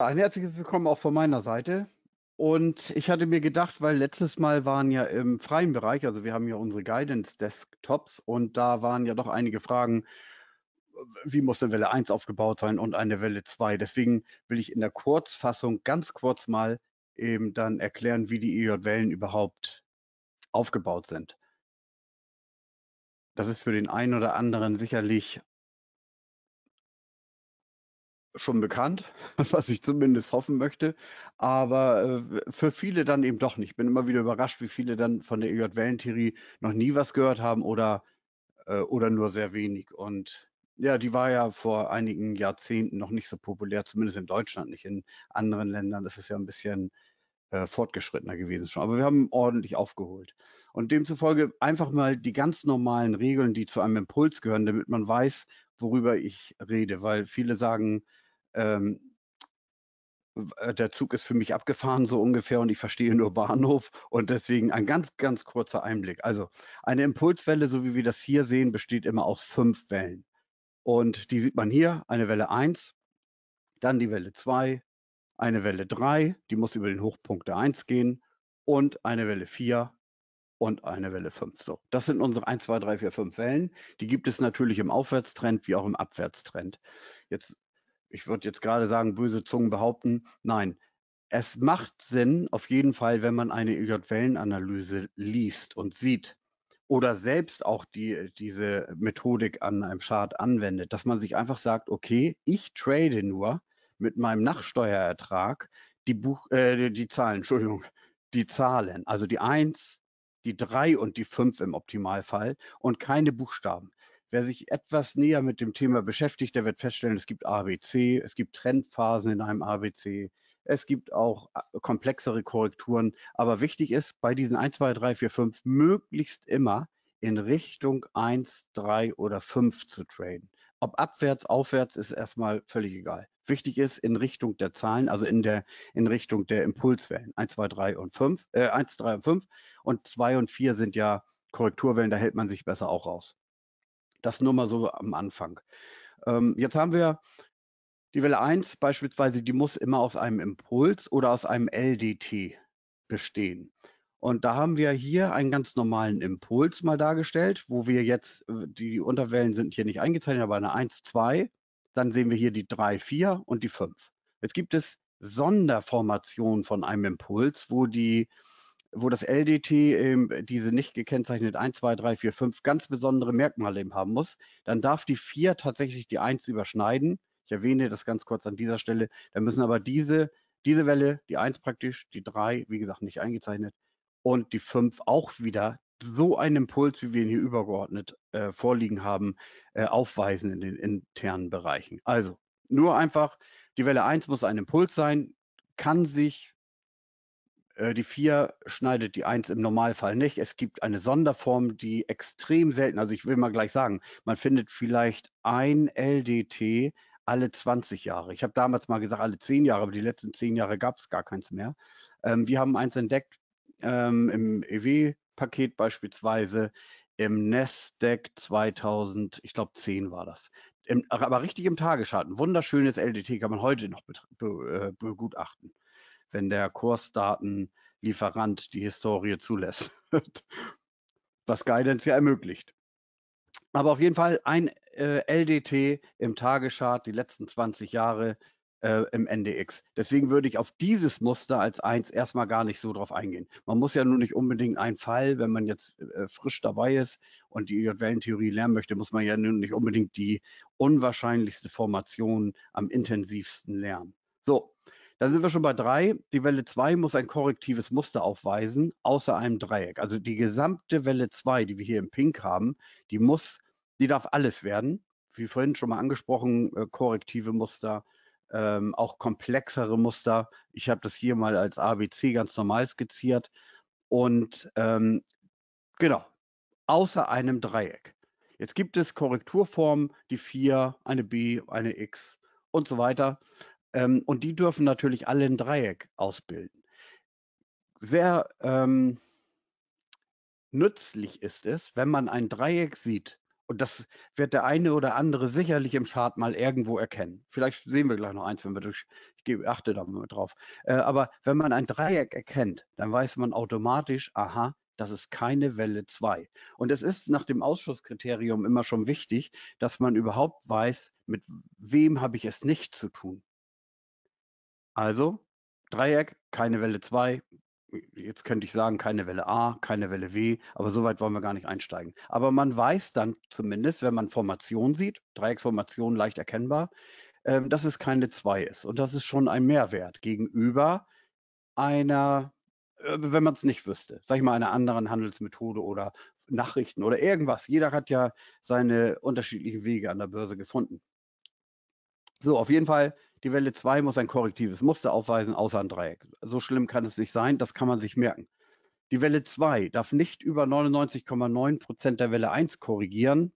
Ein herzliches Willkommen auch von meiner Seite. Und ich hatte mir gedacht, weil letztes Mal waren ja im freien Bereich, also wir haben ja unsere Guidance-Desktops und da waren ja doch einige Fragen, wie muss eine Welle 1 aufgebaut sein und eine Welle 2. Deswegen will ich in der Kurzfassung ganz kurz mal eben dann erklären, wie die EJ-Wellen überhaupt aufgebaut sind. Das ist für den einen oder anderen sicherlich schon bekannt, was ich zumindest hoffen möchte, aber äh, für viele dann eben doch nicht. Ich bin immer wieder überrascht, wie viele dann von der EJ-Wellentheorie noch nie was gehört haben oder, äh, oder nur sehr wenig. Und ja, die war ja vor einigen Jahrzehnten noch nicht so populär, zumindest in Deutschland nicht. In anderen Ländern ist es ja ein bisschen äh, fortgeschrittener gewesen schon. Aber wir haben ordentlich aufgeholt. Und demzufolge einfach mal die ganz normalen Regeln, die zu einem Impuls gehören, damit man weiß, worüber ich rede. Weil viele sagen, ähm, äh, der Zug ist für mich abgefahren, so ungefähr, und ich verstehe nur Bahnhof. Und deswegen ein ganz, ganz kurzer Einblick. Also eine Impulswelle, so wie wir das hier sehen, besteht immer aus fünf Wellen. Und die sieht man hier, eine Welle 1, dann die Welle 2, eine Welle 3, die muss über den Hochpunkt der 1 gehen, und eine Welle 4 und eine Welle 5. So, das sind unsere 1, 2, 3, 4, 5 Wellen. Die gibt es natürlich im Aufwärtstrend wie auch im Abwärtstrend. Jetzt ich würde jetzt gerade sagen, böse Zungen behaupten, nein. Es macht Sinn, auf jeden Fall, wenn man eine EJ-Wellenanalyse liest und sieht oder selbst auch die, diese Methodik an einem Chart anwendet, dass man sich einfach sagt, okay, ich trade nur mit meinem Nachsteuerertrag die, Buch, äh, die Zahlen, Entschuldigung, die Zahlen, also die 1, die 3 und die 5 im Optimalfall und keine Buchstaben. Wer sich etwas näher mit dem Thema beschäftigt, der wird feststellen, es gibt ABC, es gibt Trendphasen in einem ABC, es gibt auch äh, komplexere Korrekturen. Aber wichtig ist, bei diesen 1, 2, 3, 4, 5 möglichst immer in Richtung 1, 3 oder 5 zu traden. Ob abwärts, aufwärts ist erstmal völlig egal. Wichtig ist in Richtung der Zahlen, also in der in Richtung der Impulswellen. 1, 2, 3 und 5, äh, 1, 3 und 5 und 2 und 4 sind ja Korrekturwellen, da hält man sich besser auch raus. Das nur mal so am Anfang. Ähm, jetzt haben wir die Welle 1 beispielsweise, die muss immer aus einem Impuls oder aus einem LDT bestehen. Und da haben wir hier einen ganz normalen Impuls mal dargestellt, wo wir jetzt, äh, die Unterwellen sind hier nicht eingezeichnet, aber eine 1, 2. Dann sehen wir hier die 3, 4 und die 5. Jetzt gibt es Sonderformationen von einem Impuls, wo die wo das LDT eben diese nicht gekennzeichnete 1, 2, 3, 4, 5 ganz besondere Merkmale eben haben muss, dann darf die 4 tatsächlich die 1 überschneiden. Ich erwähne das ganz kurz an dieser Stelle. Dann müssen aber diese, diese Welle, die 1 praktisch, die 3, wie gesagt, nicht eingezeichnet und die 5 auch wieder so einen Impuls, wie wir ihn hier übergeordnet äh, vorliegen haben, äh, aufweisen in den internen Bereichen. Also nur einfach, die Welle 1 muss ein Impuls sein, kann sich die 4 schneidet die 1 im Normalfall nicht. Es gibt eine Sonderform, die extrem selten, also ich will mal gleich sagen, man findet vielleicht ein LDT alle 20 Jahre. Ich habe damals mal gesagt, alle 10 Jahre, aber die letzten 10 Jahre gab es gar keins mehr. Ähm, wir haben eins entdeckt ähm, im EW-Paket beispielsweise, im Nasdaq 2000, ich glaube 10 war das. Im, aber richtig im Tagesschart. Ein wunderschönes LDT kann man heute noch äh, begutachten wenn der Kursdatenlieferant die Historie zulässt, was Guidance ja ermöglicht. Aber auf jeden Fall ein äh, LDT im Tageschart die letzten 20 Jahre äh, im NDX. Deswegen würde ich auf dieses Muster als eins erstmal gar nicht so drauf eingehen. Man muss ja nur nicht unbedingt einen Fall, wenn man jetzt äh, frisch dabei ist und die J-Wellentheorie lernen möchte, muss man ja nun nicht unbedingt die unwahrscheinlichste Formation am intensivsten lernen. So, dann sind wir schon bei drei. Die Welle 2 muss ein korrektives Muster aufweisen, außer einem Dreieck. Also die gesamte Welle 2, die wir hier im Pink haben, die muss, die darf alles werden. Wie vorhin schon mal angesprochen, äh, korrektive Muster, ähm, auch komplexere Muster. Ich habe das hier mal als ABC ganz normal skizziert. Und ähm, genau, außer einem Dreieck. Jetzt gibt es Korrekturformen, die 4, eine B, eine X und so weiter. Ähm, und die dürfen natürlich alle ein Dreieck ausbilden. Sehr ähm, nützlich ist es, wenn man ein Dreieck sieht, und das wird der eine oder andere sicherlich im Chart mal irgendwo erkennen. Vielleicht sehen wir gleich noch eins, wenn wir durch Ich gebe, achte da mal drauf. Äh, aber wenn man ein Dreieck erkennt, dann weiß man automatisch, aha, das ist keine Welle 2. Und es ist nach dem Ausschusskriterium immer schon wichtig, dass man überhaupt weiß, mit wem habe ich es nicht zu tun. Also Dreieck, keine Welle 2. Jetzt könnte ich sagen, keine Welle A, keine Welle W, aber so weit wollen wir gar nicht einsteigen. Aber man weiß dann zumindest, wenn man Formation sieht, Dreiecksformation leicht erkennbar, ähm, dass es keine 2 ist. Und das ist schon ein Mehrwert gegenüber einer äh, wenn man es nicht wüsste, sag ich mal, einer anderen Handelsmethode oder Nachrichten oder irgendwas. Jeder hat ja seine unterschiedlichen Wege an der Börse gefunden. So, auf jeden Fall, die Welle 2 muss ein korrektives Muster aufweisen, außer ein Dreieck. So schlimm kann es nicht sein, das kann man sich merken. Die Welle 2 darf nicht über 99,9% der Welle 1 korrigieren,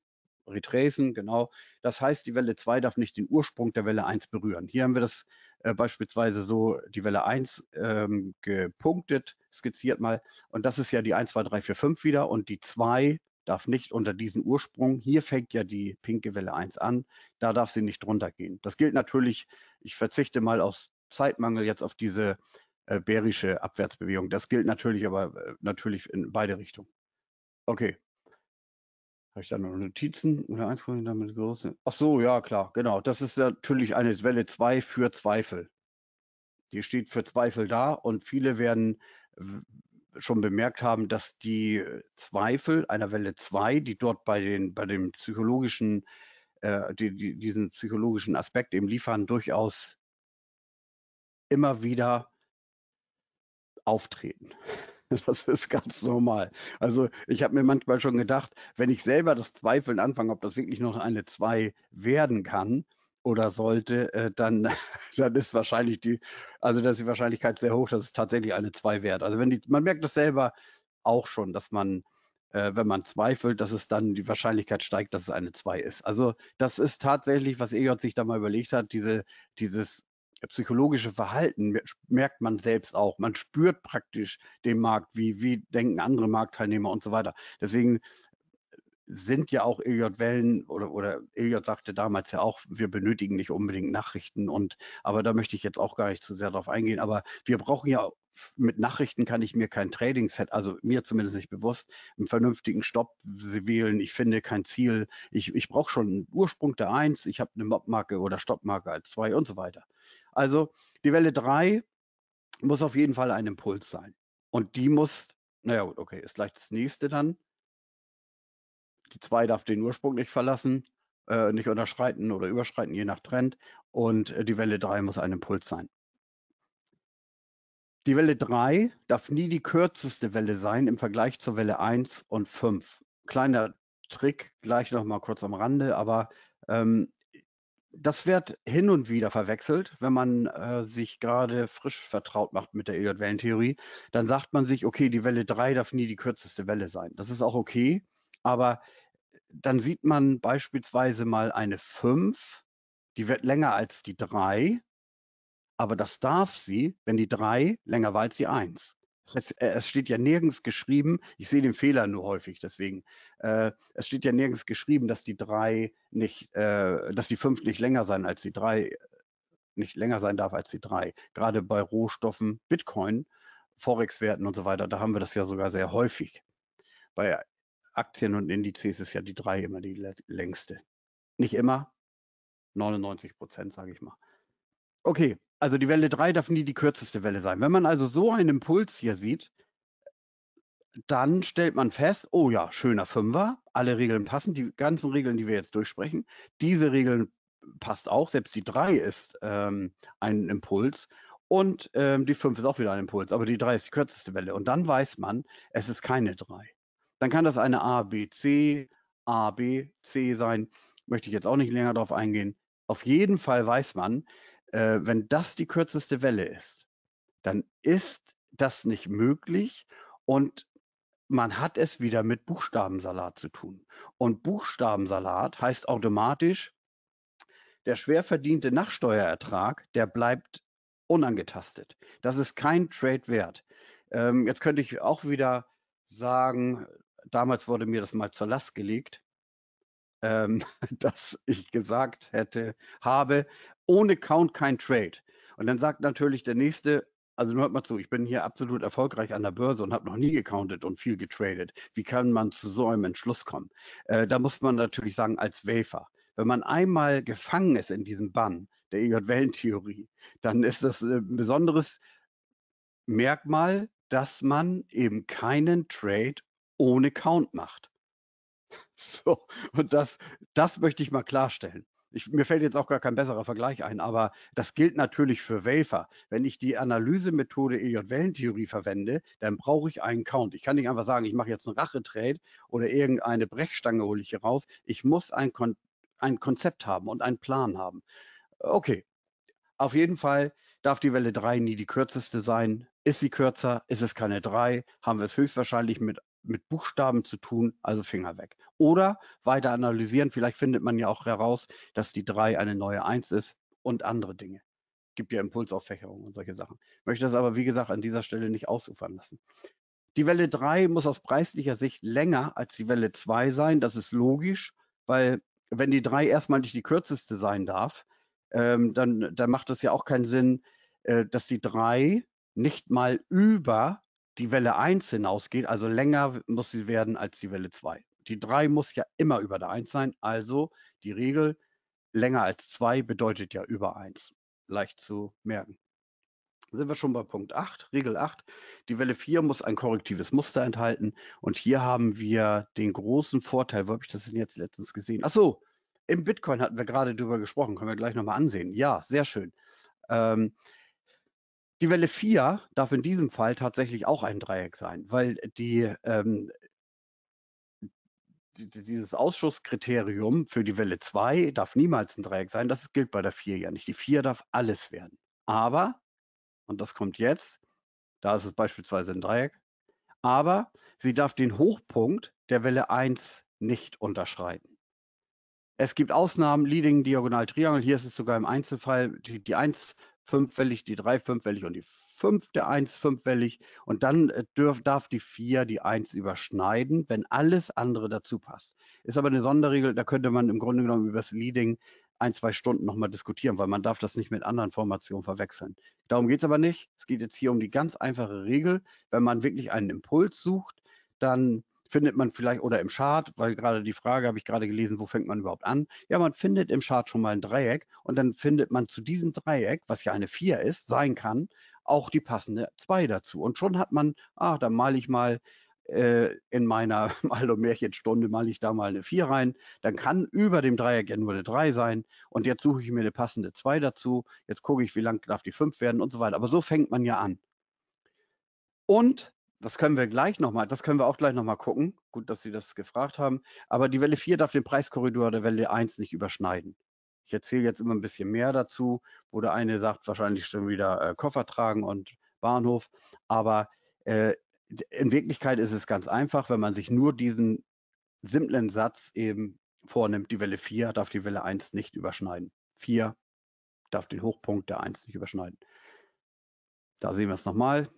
retracen, genau. Das heißt, die Welle 2 darf nicht den Ursprung der Welle 1 berühren. Hier haben wir das äh, beispielsweise so die Welle 1 ähm, gepunktet, skizziert mal. Und das ist ja die 1, 2, 3, 4, 5 wieder. Und die 2 darf nicht unter diesen Ursprung. Hier fängt ja die pinke Welle 1 an. Da darf sie nicht runtergehen. Das gilt natürlich, ich verzichte mal aus Zeitmangel jetzt auf diese äh, bärische Abwärtsbewegung. Das gilt natürlich aber äh, natürlich in beide Richtungen. Okay, habe ich da noch Notizen oder eins von damit groß? Ach so, ja, klar, genau. Das ist natürlich eine Welle 2 für Zweifel. Die steht für Zweifel da und viele werden schon bemerkt haben, dass die Zweifel einer Welle 2, die dort bei den, bei dem psychologischen, äh, die, die, diesen psychologischen Aspekt eben liefern, durchaus immer wieder auftreten. Das ist ganz normal. Also ich habe mir manchmal schon gedacht, wenn ich selber das Zweifeln anfange, ob das wirklich noch eine 2 werden kann oder sollte, äh, dann, dann ist wahrscheinlich die, also da ist die Wahrscheinlichkeit sehr hoch, dass es tatsächlich eine 2 wird. Also wenn die, man merkt das selber auch schon, dass man, äh, wenn man zweifelt, dass es dann die Wahrscheinlichkeit steigt, dass es eine 2 ist. Also das ist tatsächlich, was EJ sich da mal überlegt hat, diese, dieses psychologische Verhalten merkt man selbst auch. Man spürt praktisch den Markt, wie, wie denken andere Marktteilnehmer und so weiter. Deswegen sind ja auch EJ-Wellen oder, oder EJ sagte damals ja auch, wir benötigen nicht unbedingt Nachrichten und aber da möchte ich jetzt auch gar nicht zu sehr drauf eingehen. Aber wir brauchen ja mit Nachrichten kann ich mir kein Trading-Set, also mir zumindest nicht bewusst, einen vernünftigen Stopp wählen. Ich finde kein Ziel. Ich, ich brauche schon einen Ursprung der 1, ich habe eine Mob-Marke oder Stoppmarke als 2 und so weiter. Also die Welle 3 muss auf jeden Fall ein Impuls sein. Und die muss, naja, okay, ist gleich das nächste dann. Die 2 darf den Ursprung nicht verlassen, äh, nicht unterschreiten oder überschreiten, je nach Trend. Und äh, die Welle 3 muss ein Impuls sein. Die Welle 3 darf nie die kürzeste Welle sein im Vergleich zur Welle 1 und 5. Kleiner Trick, gleich noch mal kurz am Rande, aber ähm, das wird hin und wieder verwechselt, wenn man äh, sich gerade frisch vertraut macht mit der Elliott-Wellentheorie. Dann sagt man sich, okay, die Welle 3 darf nie die kürzeste Welle sein. Das ist auch okay, aber dann sieht man beispielsweise mal eine 5, die wird länger als die 3, aber das darf sie, wenn die 3 länger war als die 1. Es, äh, es steht ja nirgends geschrieben, ich sehe den Fehler nur häufig, deswegen, äh, es steht ja nirgends geschrieben, dass die drei nicht, äh, dass die fünf nicht länger sein als die drei, nicht länger sein darf als die drei. Gerade bei Rohstoffen, Bitcoin, Forex-Werten und so weiter, da haben wir das ja sogar sehr häufig. Bei Aktien und Indizes ist ja die drei immer die längste. Nicht immer, 99 Prozent, sage ich mal. Okay, also die Welle 3 darf nie die kürzeste Welle sein. Wenn man also so einen Impuls hier sieht, dann stellt man fest, oh ja, schöner Fünfer, alle Regeln passen, die ganzen Regeln, die wir jetzt durchsprechen. Diese Regeln passt auch, selbst die 3 ist ähm, ein Impuls und ähm, die 5 ist auch wieder ein Impuls, aber die 3 ist die kürzeste Welle. Und dann weiß man, es ist keine 3. Dann kann das eine A, B, C, A, B, C sein. Möchte ich jetzt auch nicht länger darauf eingehen. Auf jeden Fall weiß man, äh, wenn das die kürzeste Welle ist, dann ist das nicht möglich und man hat es wieder mit Buchstabensalat zu tun. Und Buchstabensalat heißt automatisch, der schwer verdiente Nachsteuerertrag, der bleibt unangetastet. Das ist kein Trade wert. Ähm, jetzt könnte ich auch wieder sagen, damals wurde mir das mal zur Last gelegt, ähm, dass ich gesagt hätte, habe, ohne Count kein Trade. Und dann sagt natürlich der Nächste, also nur hört mal zu, ich bin hier absolut erfolgreich an der Börse und habe noch nie gecountet und viel getradet. Wie kann man zu so einem Entschluss kommen? Äh, da muss man natürlich sagen, als Wafer. Wenn man einmal gefangen ist in diesem Bann der EJ-Wellentheorie, dann ist das äh, ein besonderes Merkmal, dass man eben keinen Trade ohne Count macht. So, und das, das möchte ich mal klarstellen. Ich, mir fällt jetzt auch gar kein besserer Vergleich ein, aber das gilt natürlich für Wafer. Wenn ich die Analysemethode EJ-Wellentheorie verwende, dann brauche ich einen Count. Ich kann nicht einfach sagen, ich mache jetzt einen Rachetrade oder irgendeine Brechstange hole ich hier raus. Ich muss ein, Kon ein Konzept haben und einen Plan haben. Okay, auf jeden Fall darf die Welle 3 nie die kürzeste sein. Ist sie kürzer, ist es keine 3, haben wir es höchstwahrscheinlich mit mit Buchstaben zu tun, also Finger weg. Oder weiter analysieren, vielleicht findet man ja auch heraus, dass die 3 eine neue 1 ist und andere Dinge. Gibt ja Impulsauffächerung und solche Sachen. Möchte das aber, wie gesagt, an dieser Stelle nicht ausufern lassen. Die Welle 3 muss aus preislicher Sicht länger als die Welle 2 sein. Das ist logisch, weil wenn die 3 erstmal nicht die kürzeste sein darf, ähm, dann, dann macht es ja auch keinen Sinn, äh, dass die 3 nicht mal über die Welle 1 hinausgeht, also länger muss sie werden als die Welle 2. Die 3 muss ja immer über der 1 sein, also die Regel länger als 2 bedeutet ja über 1. Leicht zu merken. Sind wir schon bei Punkt 8, Regel 8. Die Welle 4 muss ein korrektives Muster enthalten. Und hier haben wir den großen Vorteil, wo habe ich das denn jetzt letztens gesehen? Achso, im Bitcoin hatten wir gerade drüber gesprochen, können wir gleich nochmal ansehen. Ja, sehr schön. Ähm, die Welle 4 darf in diesem Fall tatsächlich auch ein Dreieck sein, weil die, ähm, dieses Ausschusskriterium für die Welle 2 darf niemals ein Dreieck sein. Das gilt bei der 4 ja nicht. Die 4 darf alles werden. Aber, und das kommt jetzt, da ist es beispielsweise ein Dreieck, aber sie darf den Hochpunkt der Welle 1 nicht unterschreiten. Es gibt Ausnahmen, Leading Diagonal Triangle. Hier ist es sogar im Einzelfall die, die 1 fünfwellig, die drei fünfwellig und die fünf der eins fünfwellig. Und dann äh, dürf, darf die vier die eins überschneiden, wenn alles andere dazu passt. Ist aber eine Sonderregel, da könnte man im Grunde genommen über das Leading ein, zwei Stunden nochmal diskutieren, weil man darf das nicht mit anderen Formationen verwechseln. Darum geht es aber nicht. Es geht jetzt hier um die ganz einfache Regel. Wenn man wirklich einen Impuls sucht, dann findet man vielleicht, oder im Chart, weil gerade die Frage habe ich gerade gelesen, wo fängt man überhaupt an? Ja, man findet im Chart schon mal ein Dreieck und dann findet man zu diesem Dreieck, was ja eine 4 ist, sein kann, auch die passende 2 dazu. Und schon hat man, ah, dann male ich mal äh, in meiner Mal- und Märchenstunde male ich da mal eine 4 rein. Dann kann über dem Dreieck ja nur eine 3 sein. Und jetzt suche ich mir eine passende 2 dazu. Jetzt gucke ich, wie lang darf die 5 werden und so weiter. Aber so fängt man ja an. Und das können wir gleich nochmal, das können wir auch gleich nochmal gucken. Gut, dass Sie das gefragt haben. Aber die Welle 4 darf den Preiskorridor der Welle 1 nicht überschneiden. Ich erzähle jetzt immer ein bisschen mehr dazu, wo der eine sagt, wahrscheinlich schon wieder äh, Koffer tragen und Bahnhof. Aber äh, in Wirklichkeit ist es ganz einfach, wenn man sich nur diesen simplen Satz eben vornimmt, die Welle 4 darf die Welle 1 nicht überschneiden. 4 darf den Hochpunkt der 1 nicht überschneiden. Da sehen wir es nochmal.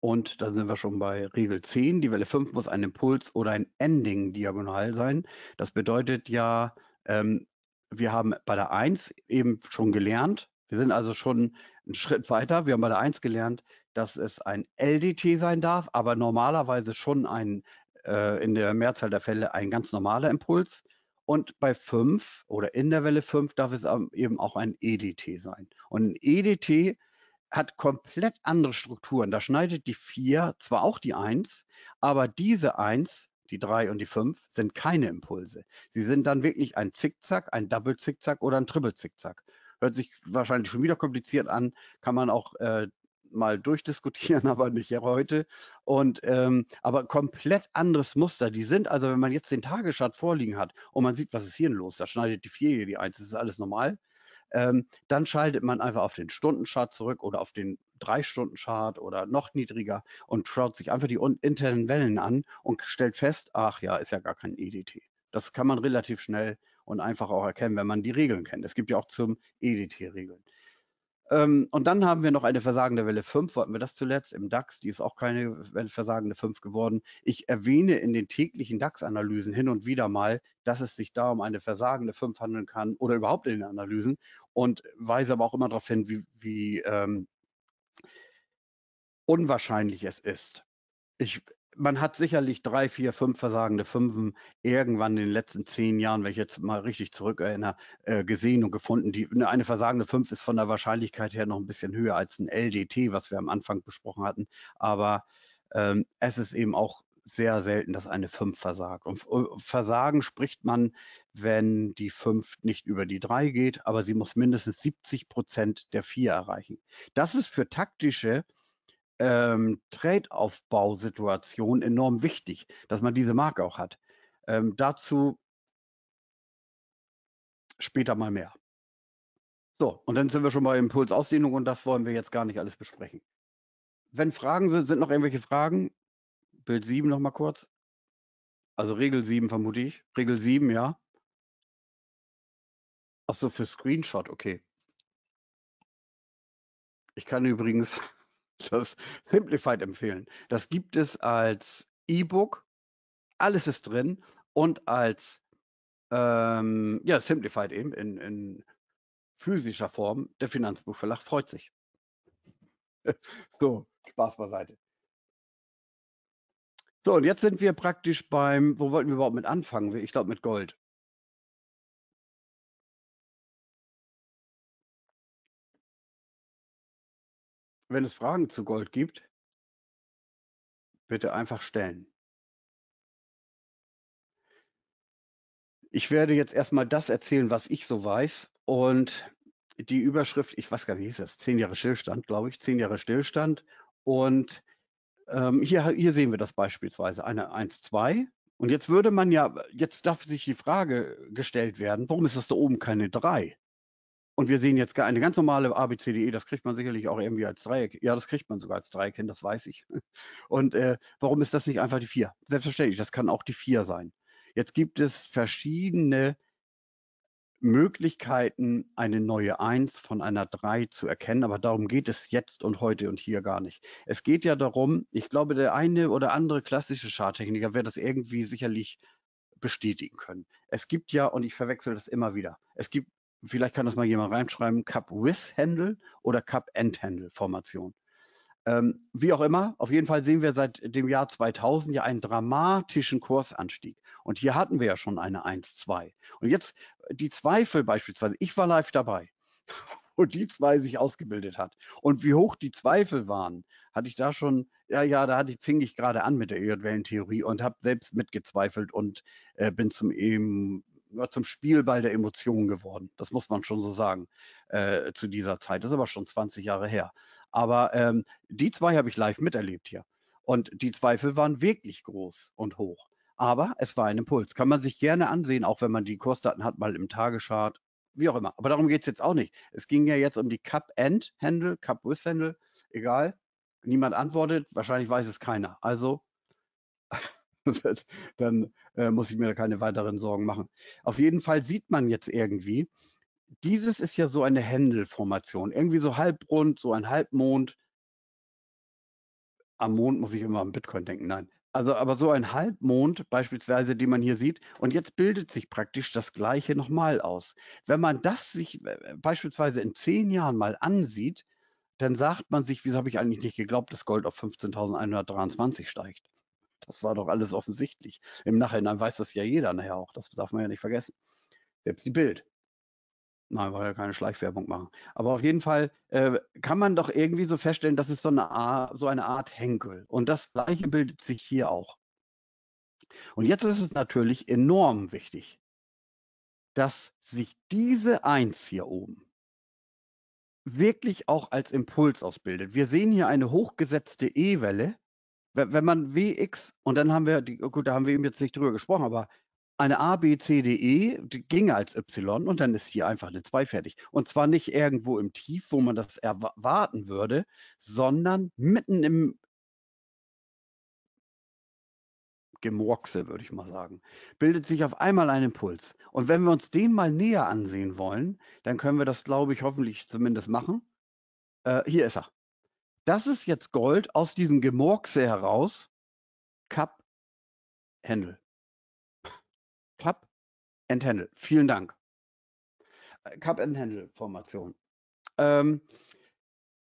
Und da sind wir schon bei Regel 10. Die Welle 5 muss ein Impuls oder ein Ending diagonal sein. Das bedeutet ja, ähm, wir haben bei der 1 eben schon gelernt, wir sind also schon einen Schritt weiter. Wir haben bei der 1 gelernt, dass es ein LDT sein darf, aber normalerweise schon ein, äh, in der Mehrzahl der Fälle ein ganz normaler Impuls. Und bei 5 oder in der Welle 5 darf es eben auch ein EDT sein. Und ein EDT hat komplett andere Strukturen. Da schneidet die 4 zwar auch die 1, aber diese 1, die 3 und die 5 sind keine Impulse. Sie sind dann wirklich ein Zickzack, ein Double Zickzack oder ein Triple Zickzack. Hört sich wahrscheinlich schon wieder kompliziert an, kann man auch äh, mal durchdiskutieren, aber nicht heute. Und ähm, aber komplett anderes Muster. Die sind also, wenn man jetzt den Tagesschart vorliegen hat und man sieht, was ist hier los, da schneidet die 4 hier die 1, das ist alles normal ähm, dann schaltet man einfach auf den Stundenchart zurück oder auf den Drei-Stunden-Chart oder noch niedriger und schaut sich einfach die internen Wellen an und stellt fest, ach ja, ist ja gar kein EDT. Das kann man relativ schnell und einfach auch erkennen, wenn man die Regeln kennt. Es gibt ja auch zum EDT Regeln. Ähm, und dann haben wir noch eine versagende Welle 5, wollten wir das zuletzt im DAX, die ist auch keine versagende 5 geworden. Ich erwähne in den täglichen DAX-Analysen hin und wieder mal, dass es sich da um eine versagende 5 handeln kann oder überhaupt in den Analysen und weise aber auch immer darauf hin, wie, wie ähm, unwahrscheinlich es ist. Ich man hat sicherlich drei, vier, fünf versagende Fünfen irgendwann in den letzten zehn Jahren, wenn ich jetzt mal richtig zurückerinnere, äh, gesehen und gefunden. Die, ne, eine versagende Fünf ist von der Wahrscheinlichkeit her noch ein bisschen höher als ein LDT, was wir am Anfang besprochen hatten. Aber ähm, es ist eben auch sehr selten, dass eine 5 versagt. Und äh, Versagen spricht man, wenn die 5 nicht über die 3 geht, aber sie muss mindestens 70 Prozent der 4 erreichen. Das ist für taktische ähm, Trade-Aufbausituation enorm wichtig, dass man diese Marke auch hat. Ähm, dazu später mal mehr. So, und dann sind wir schon bei Impulsausdehnung und das wollen wir jetzt gar nicht alles besprechen. Wenn Fragen sind, sind noch irgendwelche Fragen? Bild 7 noch mal kurz. Also Regel 7 vermute ich. Regel 7, ja. Ach so, für Screenshot, okay. Ich kann übrigens das Simplified empfehlen. Das gibt es als E-Book, alles ist drin und als ähm, ja, Simplified eben in, in physischer Form. Der Finanzbuchverlag freut sich. so, Spaß beiseite. So, und jetzt sind wir praktisch beim, wo wollten wir überhaupt mit anfangen? Ich glaube mit Gold. Wenn es Fragen zu Gold gibt, bitte einfach stellen. Ich werde jetzt erstmal das erzählen, was ich so weiß. Und die Überschrift, ich weiß gar nicht, wie hieß das? Zehn Jahre Stillstand, glaube ich. Zehn Jahre Stillstand. Und ähm, hier, hier sehen wir das beispielsweise, eine 1-2. Und jetzt würde man ja, jetzt darf sich die Frage gestellt werden, warum ist das da oben keine 3? Und wir sehen jetzt eine ganz normale ABCDE, das kriegt man sicherlich auch irgendwie als Dreieck. Ja, das kriegt man sogar als Dreieck hin, das weiß ich. Und äh, warum ist das nicht einfach die 4? Selbstverständlich, das kann auch die 4 sein. Jetzt gibt es verschiedene Möglichkeiten, eine neue 1 von einer 3 zu erkennen, aber darum geht es jetzt und heute und hier gar nicht. Es geht ja darum, ich glaube, der eine oder andere klassische Charttechniker wird das irgendwie sicherlich bestätigen können. Es gibt ja, und ich verwechsel das immer wieder, es gibt vielleicht kann das mal jemand reinschreiben, Cup With Handle oder Cup End Handle Formation. Ähm, wie auch immer, auf jeden Fall sehen wir seit dem Jahr 2000 ja einen dramatischen Kursanstieg. Und hier hatten wir ja schon eine 1-2. Und jetzt die Zweifel beispielsweise, ich war live dabei, wo die zwei sich ausgebildet hat. Und wie hoch die Zweifel waren, hatte ich da schon, ja, ja, da hatte, fing ich gerade an mit der Erdwellentheorie und habe selbst mitgezweifelt und äh, bin zum eben zum Spielball der Emotionen geworden. Das muss man schon so sagen äh, zu dieser Zeit. Das ist aber schon 20 Jahre her. Aber ähm, die zwei habe ich live miterlebt hier. Und die Zweifel waren wirklich groß und hoch. Aber es war ein Impuls. Kann man sich gerne ansehen, auch wenn man die Kursdaten hat, mal im Tageschart, wie auch immer. Aber darum geht es jetzt auch nicht. Es ging ja jetzt um die Cup-End-Handle, Cup-With-Handle, egal. Niemand antwortet, wahrscheinlich weiß es keiner. Also dann äh, muss ich mir da keine weiteren Sorgen machen. Auf jeden Fall sieht man jetzt irgendwie, dieses ist ja so eine Händelformation, irgendwie so halbrund, so ein Halbmond. Am Mond muss ich immer an Bitcoin denken, nein. Also aber so ein Halbmond beispielsweise, den man hier sieht, und jetzt bildet sich praktisch das gleiche nochmal aus. Wenn man das sich äh, beispielsweise in zehn Jahren mal ansieht, dann sagt man sich, wieso habe ich eigentlich nicht geglaubt, dass Gold auf 15.123 steigt? Das war doch alles offensichtlich. Im Nachhinein weiß das ja jeder nachher auch. Das darf man ja nicht vergessen. Selbst die Bild. Nein, weil ja keine Schleichwerbung machen. Aber auf jeden Fall äh, kann man doch irgendwie so feststellen, das ist so eine, Art, so eine Art Henkel. Und das gleiche bildet sich hier auch. Und jetzt ist es natürlich enorm wichtig, dass sich diese Eins hier oben wirklich auch als Impuls ausbildet. Wir sehen hier eine hochgesetzte E-Welle wenn man Wx und dann haben wir, die, gut, da haben wir eben jetzt nicht drüber gesprochen, aber eine A, B, C, D, E ginge als Y und dann ist hier einfach eine 2 fertig. Und zwar nicht irgendwo im Tief, wo man das erwarten würde, sondern mitten im Gemurkse, würde ich mal sagen, bildet sich auf einmal ein Impuls. Und wenn wir uns den mal näher ansehen wollen, dann können wir das, glaube ich, hoffentlich zumindest machen. Äh, hier ist er. Das ist jetzt Gold aus diesem Gemurkse heraus. Cup Handle. Cup and Handle. Vielen Dank. Äh, Cup and Handle Formation. Ähm,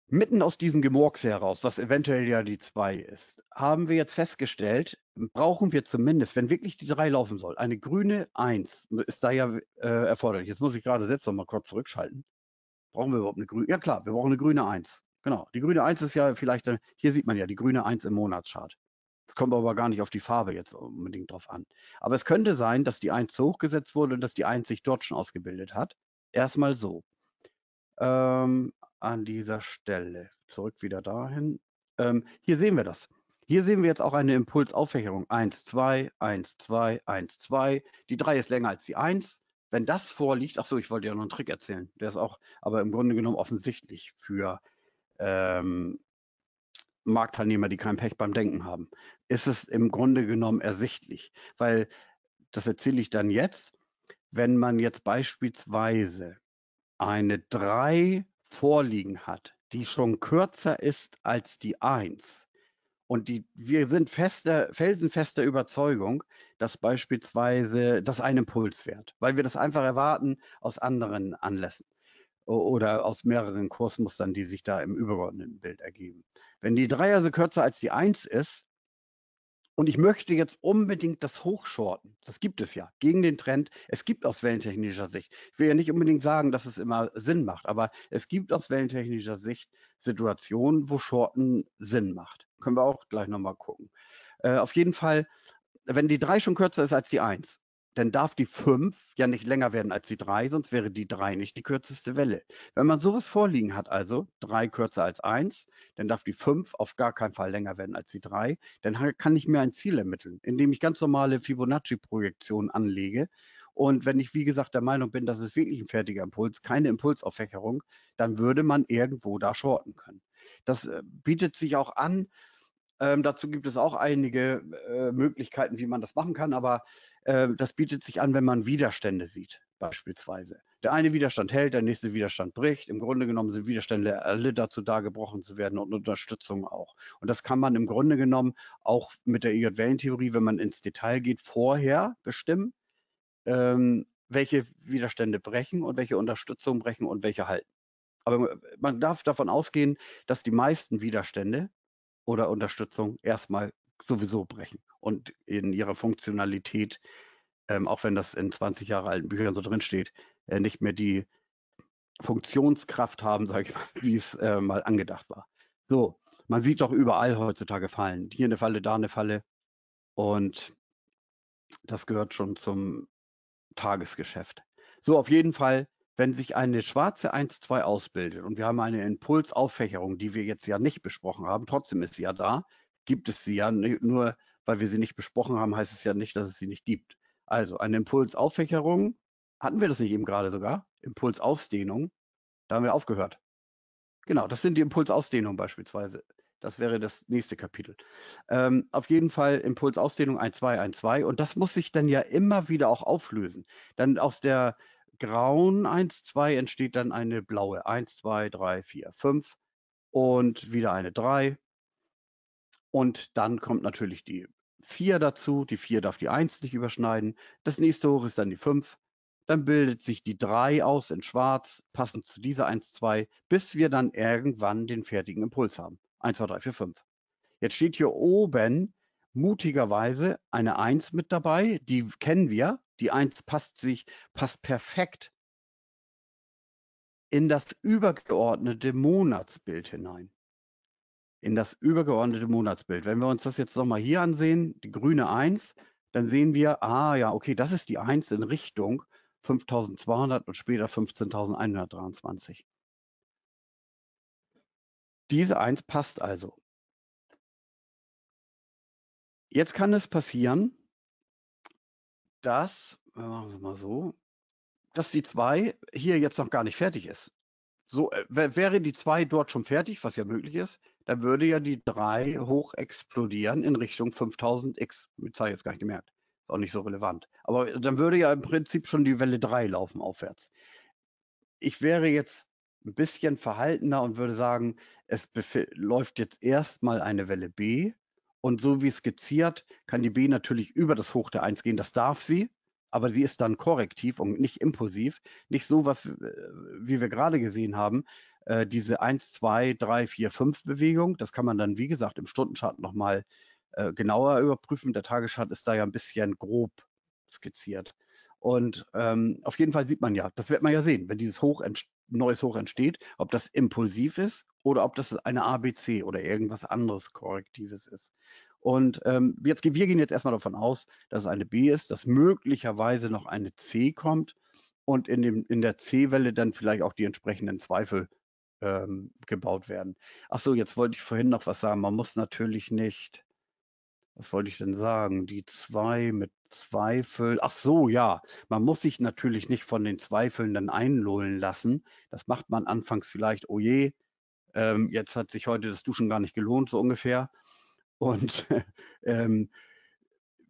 mitten aus diesem Gemurkse heraus, was eventuell ja die 2 ist, haben wir jetzt festgestellt, brauchen wir zumindest, wenn wirklich die 3 laufen soll, eine grüne 1 ist da ja äh, erforderlich. Jetzt muss ich gerade selbst noch mal kurz zurückschalten. Brauchen wir überhaupt eine grüne? Ja klar, wir brauchen eine grüne 1. Genau, die grüne 1 ist ja vielleicht, hier sieht man ja die grüne 1 im Monatschart. Es kommt aber gar nicht auf die Farbe jetzt unbedingt drauf an. Aber es könnte sein, dass die 1 zu hoch gesetzt wurde und dass die 1 sich dort schon ausgebildet hat. Erstmal so. Ähm, an dieser Stelle. Zurück wieder dahin. Ähm, hier sehen wir das. Hier sehen wir jetzt auch eine Impulsaufwächerung. 1, 2, 1, 2, 1, 2. Die 3 ist länger als die 1. Wenn das vorliegt, ach so, ich wollte ja noch einen Trick erzählen. Der ist auch aber im Grunde genommen offensichtlich für ähm, Marktteilnehmer, die kein Pech beim Denken haben. Ist es im Grunde genommen ersichtlich, weil das erzähle ich dann jetzt, wenn man jetzt beispielsweise eine 3 vorliegen hat, die schon kürzer ist als die 1, und die, wir sind fester, felsenfester Überzeugung, dass beispielsweise das ein Impuls wert, weil wir das einfach erwarten aus anderen Anlässen oder aus mehreren Kursmustern, die sich da im übergeordneten Bild ergeben. Wenn die 3 also kürzer als die 1 ist, und ich möchte jetzt unbedingt das hochshorten. Das gibt es ja gegen den Trend. Es gibt aus wellentechnischer Sicht, ich will ja nicht unbedingt sagen, dass es immer Sinn macht, aber es gibt aus wellentechnischer Sicht Situationen, wo Shorten Sinn macht. Können wir auch gleich nochmal gucken. Äh, auf jeden Fall, wenn die 3 schon kürzer ist als die 1, dann darf die 5 ja nicht länger werden als die 3, sonst wäre die 3 nicht die kürzeste Welle. Wenn man sowas vorliegen hat, also 3 kürzer als 1, dann darf die 5 auf gar keinen Fall länger werden als die 3. Dann kann ich mir ein Ziel ermitteln, indem ich ganz normale Fibonacci-Projektionen anlege. Und wenn ich, wie gesagt, der Meinung bin, dass es wirklich ein fertiger Impuls, keine Impulsaufwächerung, dann würde man irgendwo da shorten können. Das äh, bietet sich auch an. Ähm, dazu gibt es auch einige äh, Möglichkeiten, wie man das machen kann, aber äh, das bietet sich an, wenn man Widerstände sieht, beispielsweise. Der eine Widerstand hält, der nächste Widerstand bricht. Im Grunde genommen sind Widerstände alle dazu da, gebrochen zu werden und Unterstützung auch. Und das kann man im Grunde genommen auch mit der IJ-Wellentheorie, wenn man ins Detail geht, vorher bestimmen, ähm, welche Widerstände brechen und welche Unterstützung brechen und welche halten. Aber man darf davon ausgehen, dass die meisten Widerstände oder Unterstützung erstmal sowieso brechen und in ihrer Funktionalität, ähm, auch wenn das in 20 Jahre alten Büchern so drin steht, äh, nicht mehr die Funktionskraft haben, sage ich mal, wie es äh, mal angedacht war. So, man sieht doch überall heutzutage Fallen. Hier eine Falle, da eine Falle. Und das gehört schon zum Tagesgeschäft. So, auf jeden Fall, wenn sich eine schwarze 1-2 ausbildet und wir haben eine Impulsaufächerung, die wir jetzt ja nicht besprochen haben, trotzdem ist sie ja da, gibt es sie ja. Nur weil wir sie nicht besprochen haben, heißt es ja nicht, dass es sie nicht gibt. Also eine Impulsaufwächerung, hatten wir das nicht eben gerade sogar? Impulsausdehnung, da haben wir aufgehört. Genau, das sind die Impulsausdehnungen beispielsweise. Das wäre das nächste Kapitel. Ähm, auf jeden Fall Impulsausdehnung 1, 2, 1, 2. Und das muss sich dann ja immer wieder auch auflösen. Dann aus der grauen 1, 2 entsteht dann eine blaue 1, 2, 3, 4, 5 und wieder eine 3 und dann kommt natürlich die 4 dazu. Die 4 darf die 1 nicht überschneiden. Das nächste hoch ist dann die 5. Dann bildet sich die 3 aus in schwarz, passend zu dieser 1, 2, bis wir dann irgendwann den fertigen Impuls haben. 1, 2, 3, 4, 5. Jetzt steht hier oben mutigerweise eine 1 mit dabei. Die kennen wir. Die 1 passt sich, passt perfekt in das übergeordnete Monatsbild hinein in das übergeordnete Monatsbild. Wenn wir uns das jetzt nochmal hier ansehen, die grüne 1, dann sehen wir, ah ja, okay, das ist die 1 in Richtung 5200 und später 15.123. Diese 1 passt also. Jetzt kann es passieren, dass, machen wir mal so, dass die 2 hier jetzt noch gar nicht fertig ist. So äh, wäre die 2 dort schon fertig, was ja möglich ist, dann würde ja die 3 hoch explodieren in Richtung 5000x. Mit Zahl jetzt gar nicht gemerkt. Ist auch nicht so relevant. Aber dann würde ja im Prinzip schon die Welle 3 laufen aufwärts. Ich wäre jetzt ein bisschen verhaltener und würde sagen, es läuft jetzt erstmal eine Welle B und so wie skizziert, kann die B natürlich über das Hoch der 1 gehen. Das darf sie, aber sie ist dann korrektiv und nicht impulsiv. Nicht so, was, äh, wie wir gerade gesehen haben, äh, diese 1, 2, 3, 4, 5 Bewegung. Das kann man dann, wie gesagt, im Stundenchart nochmal äh, genauer überprüfen. Der Tageschart ist da ja ein bisschen grob skizziert. Und ähm, auf jeden Fall sieht man ja, das wird man ja sehen, wenn dieses Hoch neues Hoch entsteht, ob das impulsiv ist oder ob das eine ABC oder irgendwas anderes Korrektives ist. Und ähm, jetzt, wir gehen jetzt erstmal davon aus, dass es eine B ist, dass möglicherweise noch eine C kommt und in, dem, in der C-Welle dann vielleicht auch die entsprechenden Zweifel ähm, gebaut werden. Ach so, jetzt wollte ich vorhin noch was sagen. Man muss natürlich nicht was wollte ich denn sagen? Die zwei mit Zweifel. Ach so, ja. Man muss sich natürlich nicht von den Zweifeln dann einlullen lassen. Das macht man anfangs vielleicht, oh je, ähm, jetzt hat sich heute das Duschen gar nicht gelohnt, so ungefähr. Und ähm,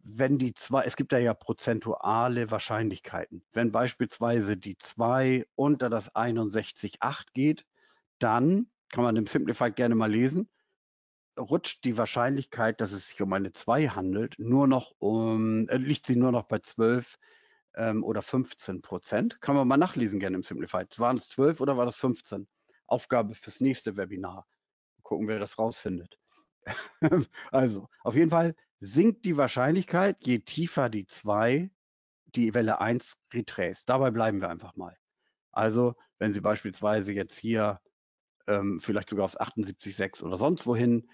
wenn die zwei, es gibt da ja prozentuale Wahrscheinlichkeiten. Wenn beispielsweise die 2 unter das 61,8 geht, dann kann man im Simplified gerne mal lesen, rutscht die Wahrscheinlichkeit, dass es sich um eine 2 handelt, nur noch um, äh, liegt sie nur noch bei 12 ähm, oder 15 Prozent. Kann man mal nachlesen gerne im Simplified. Waren es 12 oder war das 15? Aufgabe fürs nächste Webinar. Gucken, wer das rausfindet. also, auf jeden Fall sinkt die Wahrscheinlichkeit, je tiefer die 2, die Welle 1 retrace. Dabei bleiben wir einfach mal. Also, wenn Sie beispielsweise jetzt hier ähm, vielleicht sogar aufs 78,6 oder sonst wohin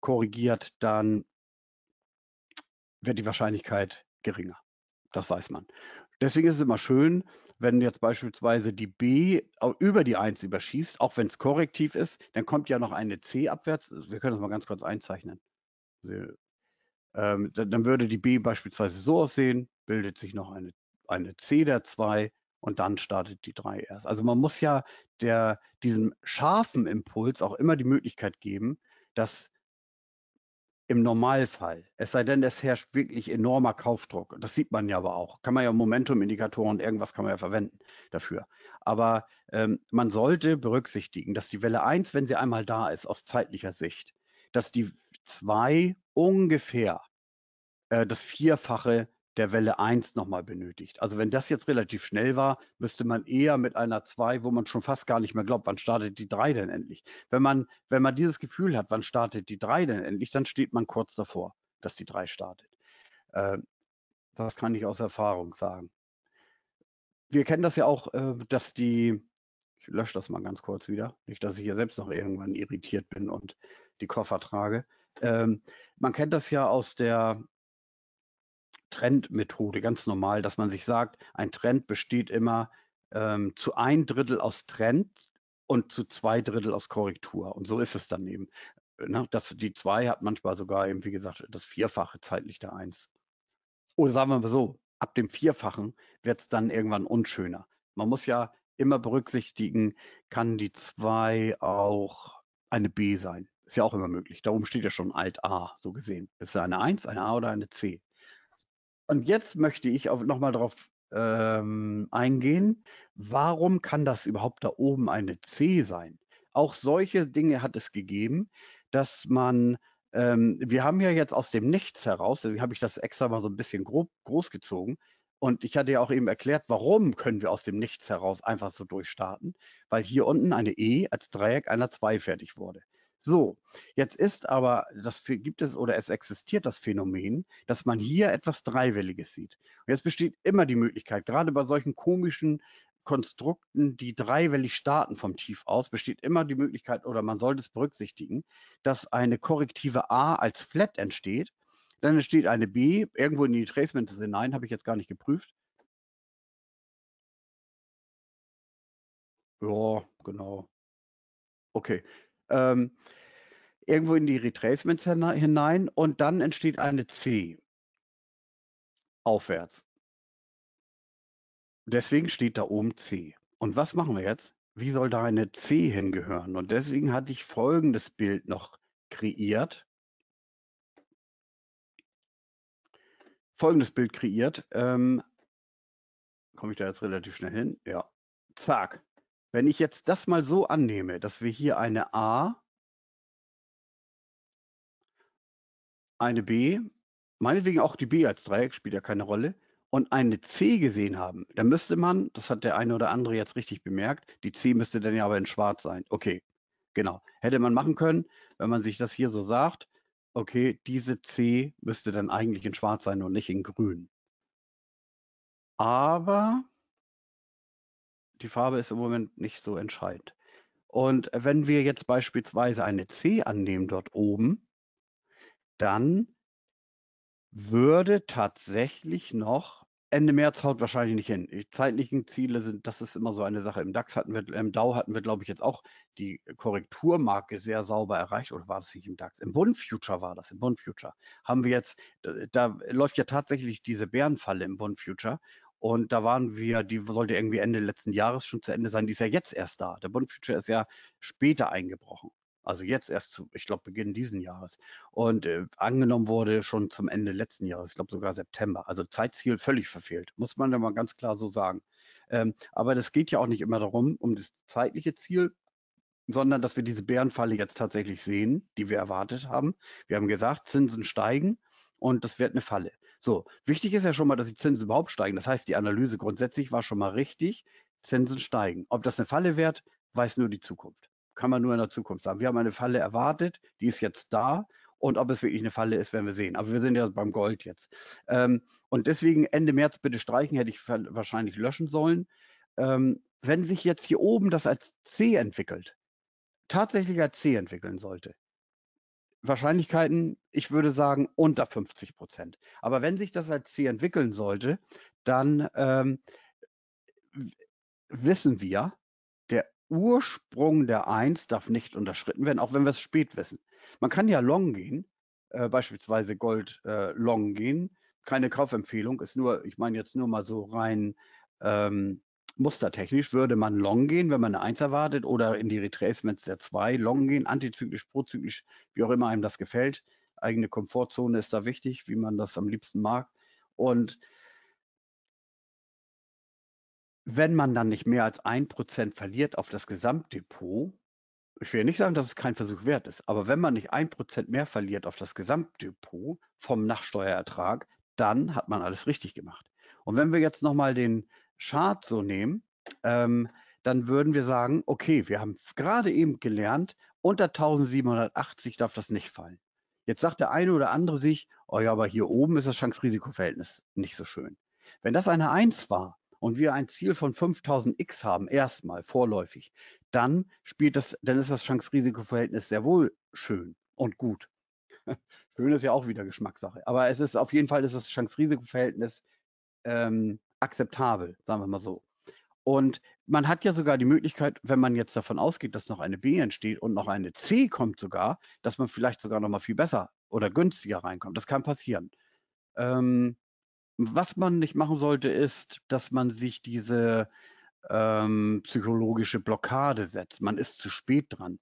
korrigiert, dann wird die Wahrscheinlichkeit geringer. Das weiß man. Deswegen ist es immer schön, wenn jetzt beispielsweise die B über die 1 überschießt, auch wenn es korrektiv ist, dann kommt ja noch eine C abwärts. Wir können das mal ganz kurz einzeichnen. Ähm, dann würde die B beispielsweise so aussehen, bildet sich noch eine, eine C der 2 und dann startet die 3 erst. Also man muss ja der, diesem scharfen Impuls auch immer die Möglichkeit geben, dass im Normalfall, es sei denn, es herrscht wirklich enormer Kaufdruck, das sieht man ja aber auch, kann man ja Momentum-Indikatoren und irgendwas kann man ja verwenden dafür. Aber ähm, man sollte berücksichtigen, dass die Welle 1, wenn sie einmal da ist, aus zeitlicher Sicht, dass die 2 ungefähr äh, das Vierfache der Welle 1 nochmal benötigt. Also wenn das jetzt relativ schnell war, müsste man eher mit einer 2, wo man schon fast gar nicht mehr glaubt, wann startet die 3 denn endlich? Wenn man, wenn man dieses Gefühl hat, wann startet die 3 denn endlich, dann steht man kurz davor, dass die 3 startet. Äh, das kann ich aus Erfahrung sagen. Wir kennen das ja auch, äh, dass die, ich lösche das mal ganz kurz wieder, nicht, dass ich hier selbst noch irgendwann irritiert bin und die Koffer trage. Ähm, man kennt das ja aus der Trendmethode, ganz normal, dass man sich sagt, ein Trend besteht immer ähm, zu ein Drittel aus Trend und zu zwei Drittel aus Korrektur. Und so ist es dann eben. Ne? Das, die zwei hat manchmal sogar eben, wie gesagt, das Vierfache zeitlich der Eins. Oder sagen wir mal so, ab dem Vierfachen wird es dann irgendwann unschöner. Man muss ja immer berücksichtigen, kann die zwei auch eine B sein. Ist ja auch immer möglich. Da oben steht ja schon Alt A, so gesehen. Ist es eine 1, eine A oder eine C? Und jetzt möchte ich nochmal darauf ähm, eingehen, warum kann das überhaupt da oben eine C sein? Auch solche Dinge hat es gegeben, dass man, ähm, wir haben ja jetzt aus dem Nichts heraus, deswegen habe ich das extra mal so ein bisschen grob, groß gezogen, und ich hatte ja auch eben erklärt, warum können wir aus dem Nichts heraus einfach so durchstarten, weil hier unten eine E als Dreieck einer 2 fertig wurde. So, jetzt ist aber, das gibt es oder es existiert das Phänomen, dass man hier etwas Dreiwelliges sieht. Und jetzt besteht immer die Möglichkeit, gerade bei solchen komischen Konstrukten, die dreiwellig starten vom Tief aus, besteht immer die Möglichkeit oder man sollte es berücksichtigen, dass eine korrektive A als Flat entsteht. Dann entsteht eine B, irgendwo in die Tracements hinein, habe ich jetzt gar nicht geprüft. Ja, genau. Okay ähm, irgendwo in die Retracements hinein und dann entsteht eine C aufwärts. Deswegen steht da oben C. Und was machen wir jetzt? Wie soll da eine C hingehören? Und deswegen hatte ich folgendes Bild noch kreiert. Folgendes Bild kreiert. Ähm, Komme ich da jetzt relativ schnell hin? Ja. Zack. Wenn ich jetzt das mal so annehme, dass wir hier eine A, eine B, meinetwegen auch die B als Dreieck, spielt ja keine Rolle, und eine C gesehen haben, dann müsste man, das hat der eine oder andere jetzt richtig bemerkt, die C müsste dann ja aber in schwarz sein. Okay, genau. Hätte man machen können, wenn man sich das hier so sagt, okay, diese C müsste dann eigentlich in schwarz sein und nicht in grün. Aber die Farbe ist im Moment nicht so entscheidend. Und wenn wir jetzt beispielsweise eine C annehmen dort oben, dann würde tatsächlich noch Ende März haut wahrscheinlich nicht hin. Die zeitlichen Ziele sind, das ist immer so eine Sache. Im DAX hatten wir, im DAO hatten wir, glaube ich, jetzt auch die Korrekturmarke sehr sauber erreicht. Oder war das nicht im DAX? Im Bund Future war das. Im Bund Future haben wir jetzt, da, da läuft ja tatsächlich diese Bärenfalle im Bund Future. Und da waren wir, die sollte irgendwie Ende letzten Jahres schon zu Ende sein. Die ist ja jetzt erst da. Der Bund Future ist ja später eingebrochen. Also jetzt erst zu, ich glaube, Beginn diesen Jahres. Und äh, angenommen wurde schon zum Ende letzten Jahres, ich glaube sogar September. Also Zeitziel völlig verfehlt, muss man ja mal ganz klar so sagen. Ähm, aber das geht ja auch nicht immer darum, um das zeitliche Ziel, sondern dass wir diese Bärenfalle jetzt tatsächlich sehen, die wir erwartet haben. Wir haben gesagt, Zinsen steigen und das wird eine Falle. So, wichtig ist ja schon mal, dass die Zinsen überhaupt steigen. Das heißt, die Analyse grundsätzlich war schon mal richtig. Zinsen steigen. Ob das eine Falle wird, weiß nur die Zukunft kann man nur in der Zukunft sagen. Wir haben eine Falle erwartet, die ist jetzt da. Und ob es wirklich eine Falle ist, werden wir sehen. Aber wir sind ja beim Gold jetzt. Ähm, und deswegen Ende März bitte streichen, hätte ich wahrscheinlich löschen sollen. Ähm, wenn sich jetzt hier oben das als C entwickelt, tatsächlich als C entwickeln sollte, Wahrscheinlichkeiten, ich würde sagen, unter 50 Prozent. Aber wenn sich das als C entwickeln sollte, dann ähm, wissen wir, Ursprung der Eins darf nicht unterschritten werden, auch wenn wir es spät wissen. Man kann ja long gehen, äh, beispielsweise Gold äh, long gehen. Keine Kaufempfehlung, ist nur, ich meine jetzt nur mal so rein ähm, mustertechnisch, würde man long gehen, wenn man eine Eins erwartet oder in die Retracements der zwei long gehen, antizyklisch, prozyklisch, wie auch immer einem das gefällt. Eigene Komfortzone ist da wichtig, wie man das am liebsten mag. Und wenn man dann nicht mehr als ein Prozent verliert auf das Gesamtdepot, ich will nicht sagen, dass es kein Versuch wert ist, aber wenn man nicht ein Prozent mehr verliert auf das Gesamtdepot vom Nachsteuerertrag, dann hat man alles richtig gemacht. Und wenn wir jetzt nochmal den Chart so nehmen, ähm, dann würden wir sagen, okay, wir haben gerade eben gelernt, unter 1780 darf das nicht fallen. Jetzt sagt der eine oder andere sich, oh ja, aber hier oben ist das Chance-Risiko-Verhältnis nicht so schön. Wenn das eine 1 war, und wir ein Ziel von 5000 X haben, erstmal vorläufig, dann spielt das, dann ist das Chance-Risiko-Verhältnis sehr wohl schön und gut. schön ist ja auch wieder Geschmackssache. Aber es ist auf jeden Fall ist das Chance-Risiko-Verhältnis ähm, akzeptabel, sagen wir mal so. Und man hat ja sogar die Möglichkeit, wenn man jetzt davon ausgeht, dass noch eine B entsteht und noch eine C kommt sogar, dass man vielleicht sogar noch mal viel besser oder günstiger reinkommt. Das kann passieren. Ähm, was man nicht machen sollte, ist, dass man sich diese ähm, psychologische Blockade setzt. Man ist zu spät dran.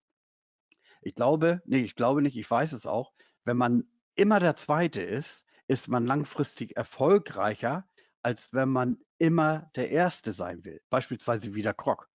Ich glaube, nee, ich glaube nicht, ich weiß es auch, wenn man immer der Zweite ist, ist man langfristig erfolgreicher, als wenn man immer der Erste sein will. Beispielsweise wie der Krog.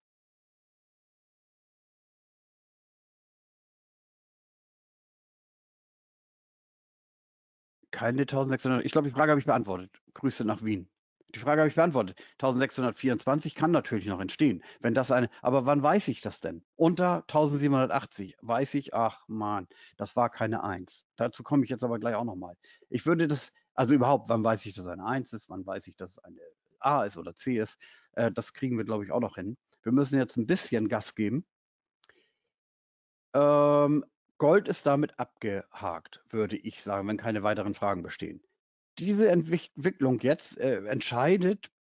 Keine 1600. Ich glaube, die Frage habe ich beantwortet. Grüße nach Wien. Die Frage habe ich beantwortet. 1624 kann natürlich noch entstehen. Wenn das eine, aber wann weiß ich das denn? Unter 1780 weiß ich, ach man, das war keine Eins. Dazu komme ich jetzt aber gleich auch nochmal. Ich würde das, also überhaupt, wann weiß ich, dass eine Eins ist? Wann weiß ich, dass es eine A ist oder C ist? Äh, das kriegen wir, glaube ich, auch noch hin. Wir müssen jetzt ein bisschen Gas geben. Ähm, Gold ist damit abgehakt, würde ich sagen, wenn keine weiteren Fragen bestehen. Diese Entwicklung jetzt äh, entscheidet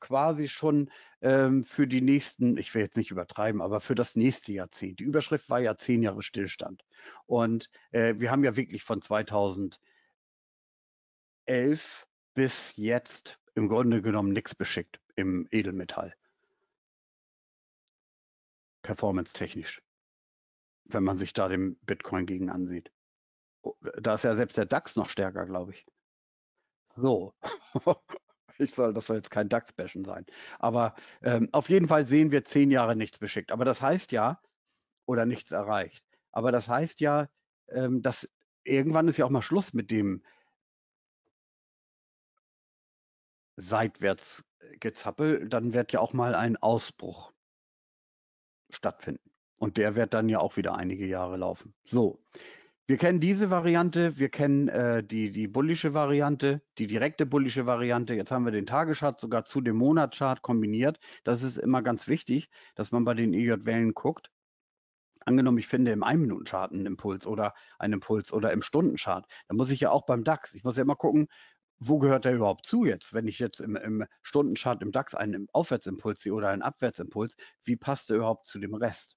quasi schon ähm, für die nächsten, ich will jetzt nicht übertreiben, aber für das nächste Jahrzehnt. Die Überschrift war ja zehn Jahre Stillstand. Und äh, wir haben ja wirklich von 2011 bis jetzt im Grunde genommen nichts beschickt im Edelmetall. Performance-technisch wenn man sich da dem Bitcoin gegen ansieht. Oh, da ist ja selbst der DAX noch stärker, glaube ich. So. ich soll, das soll jetzt kein DAX-Bashen sein. Aber ähm, auf jeden Fall sehen wir zehn Jahre nichts beschickt. Aber das heißt ja, oder nichts erreicht. Aber das heißt ja, ähm, dass irgendwann ist ja auch mal Schluss mit dem seitwärts gezappel. Dann wird ja auch mal ein Ausbruch stattfinden. Und der wird dann ja auch wieder einige Jahre laufen. So, wir kennen diese Variante, wir kennen äh, die, die bullische Variante, die direkte bullische Variante. Jetzt haben wir den Tageschart sogar zu dem Monatschart kombiniert. Das ist immer ganz wichtig, dass man bei den EJ-Wellen guckt. Angenommen, ich finde im 1-Minuten-Chart einen Impuls oder einen Impuls oder im Stundenchart, dann muss ich ja auch beim DAX, ich muss ja immer gucken, wo gehört der überhaupt zu jetzt? Wenn ich jetzt im, im Stundenchart im DAX einen Aufwärtsimpuls sehe oder einen Abwärtsimpuls, wie passt der überhaupt zu dem Rest?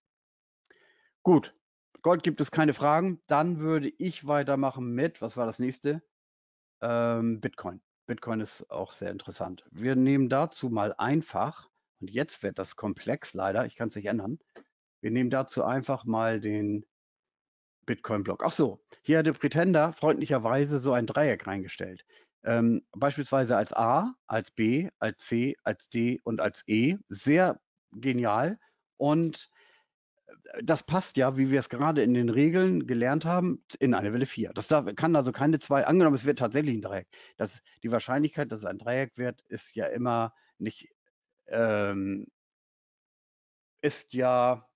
Gut, Gold gibt es keine Fragen. Dann würde ich weitermachen mit, was war das nächste? Ähm, Bitcoin. Bitcoin ist auch sehr interessant. Wir nehmen dazu mal einfach, und jetzt wird das komplex leider, ich kann es nicht ändern. Wir nehmen dazu einfach mal den Bitcoin-Block. Ach so, hier hat der Pretender freundlicherweise so ein Dreieck reingestellt. Ähm, beispielsweise als A, als B, als C, als D und als E. Sehr genial. Und das passt ja, wie wir es gerade in den Regeln gelernt haben, in eine Welle 4. Das darf, kann also keine zwei, angenommen, es wird tatsächlich ein Dreieck. Das, die Wahrscheinlichkeit, dass es ein Dreieck wird, ist ja immer nicht, ähm, ist ja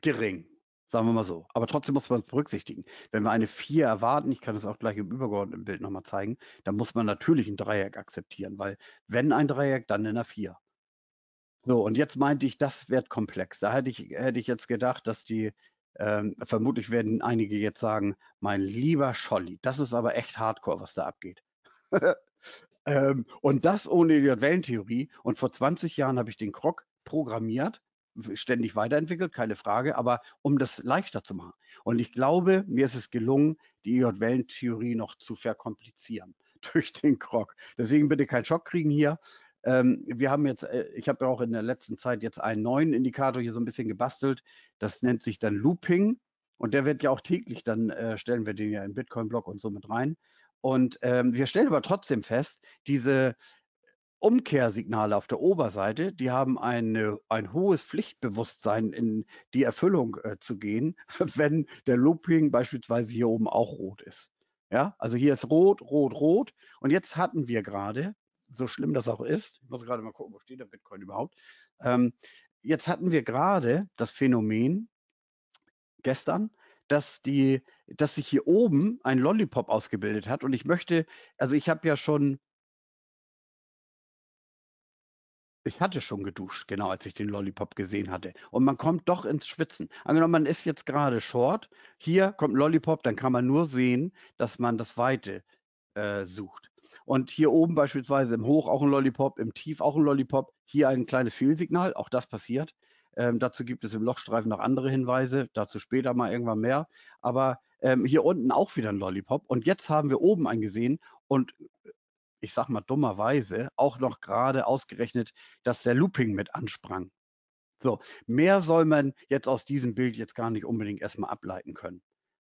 gering, sagen wir mal so. Aber trotzdem muss man es berücksichtigen. Wenn wir eine 4 erwarten, ich kann es auch gleich im übergeordneten Bild nochmal zeigen, dann muss man natürlich ein Dreieck akzeptieren, weil wenn ein Dreieck, dann in einer 4. So, und jetzt meinte ich, das wird komplex. Da hätte ich, hätte ich jetzt gedacht, dass die, ähm, vermutlich werden einige jetzt sagen, mein lieber Scholli, das ist aber echt hardcore, was da abgeht. ähm, und das ohne die Wellentheorie. Und vor 20 Jahren habe ich den Krog programmiert, ständig weiterentwickelt, keine Frage, aber um das leichter zu machen. Und ich glaube, mir ist es gelungen, die EJ-Wellentheorie noch zu verkomplizieren durch den Krog. Deswegen bitte keinen Schock kriegen hier. Ähm, wir haben jetzt, äh, ich habe ja auch in der letzten Zeit jetzt einen neuen Indikator hier so ein bisschen gebastelt. Das nennt sich dann Looping. Und der wird ja auch täglich, dann äh, stellen wir den ja in Bitcoin-Block und so mit rein. Und ähm, wir stellen aber trotzdem fest, diese Umkehrsignale auf der Oberseite, die haben eine, ein hohes Pflichtbewusstsein in die Erfüllung äh, zu gehen, wenn der Looping beispielsweise hier oben auch rot ist. Ja, also hier ist rot, rot, rot. Und jetzt hatten wir gerade so schlimm das auch ist, ich muss gerade mal gucken, wo steht der Bitcoin überhaupt. Ähm, jetzt hatten wir gerade das Phänomen gestern, dass die, dass sich hier oben ein Lollipop ausgebildet hat. Und ich möchte, also ich habe ja schon Ich hatte schon geduscht, genau, als ich den Lollipop gesehen hatte. Und man kommt doch ins Schwitzen. Angenommen, man ist jetzt gerade Short, hier kommt ein Lollipop, dann kann man nur sehen, dass man das Weite äh, sucht. Und hier oben beispielsweise im Hoch auch ein Lollipop, im Tief auch ein Lollipop. Hier ein kleines Fehlsignal, auch das passiert. Ähm, dazu gibt es im Lochstreifen noch andere Hinweise, dazu später mal irgendwann mehr. Aber ähm, hier unten auch wieder ein Lollipop. Und jetzt haben wir oben einen gesehen und ich sag mal dummerweise auch noch gerade ausgerechnet, dass der Looping mit ansprang. So, mehr soll man jetzt aus diesem Bild jetzt gar nicht unbedingt erstmal ableiten können.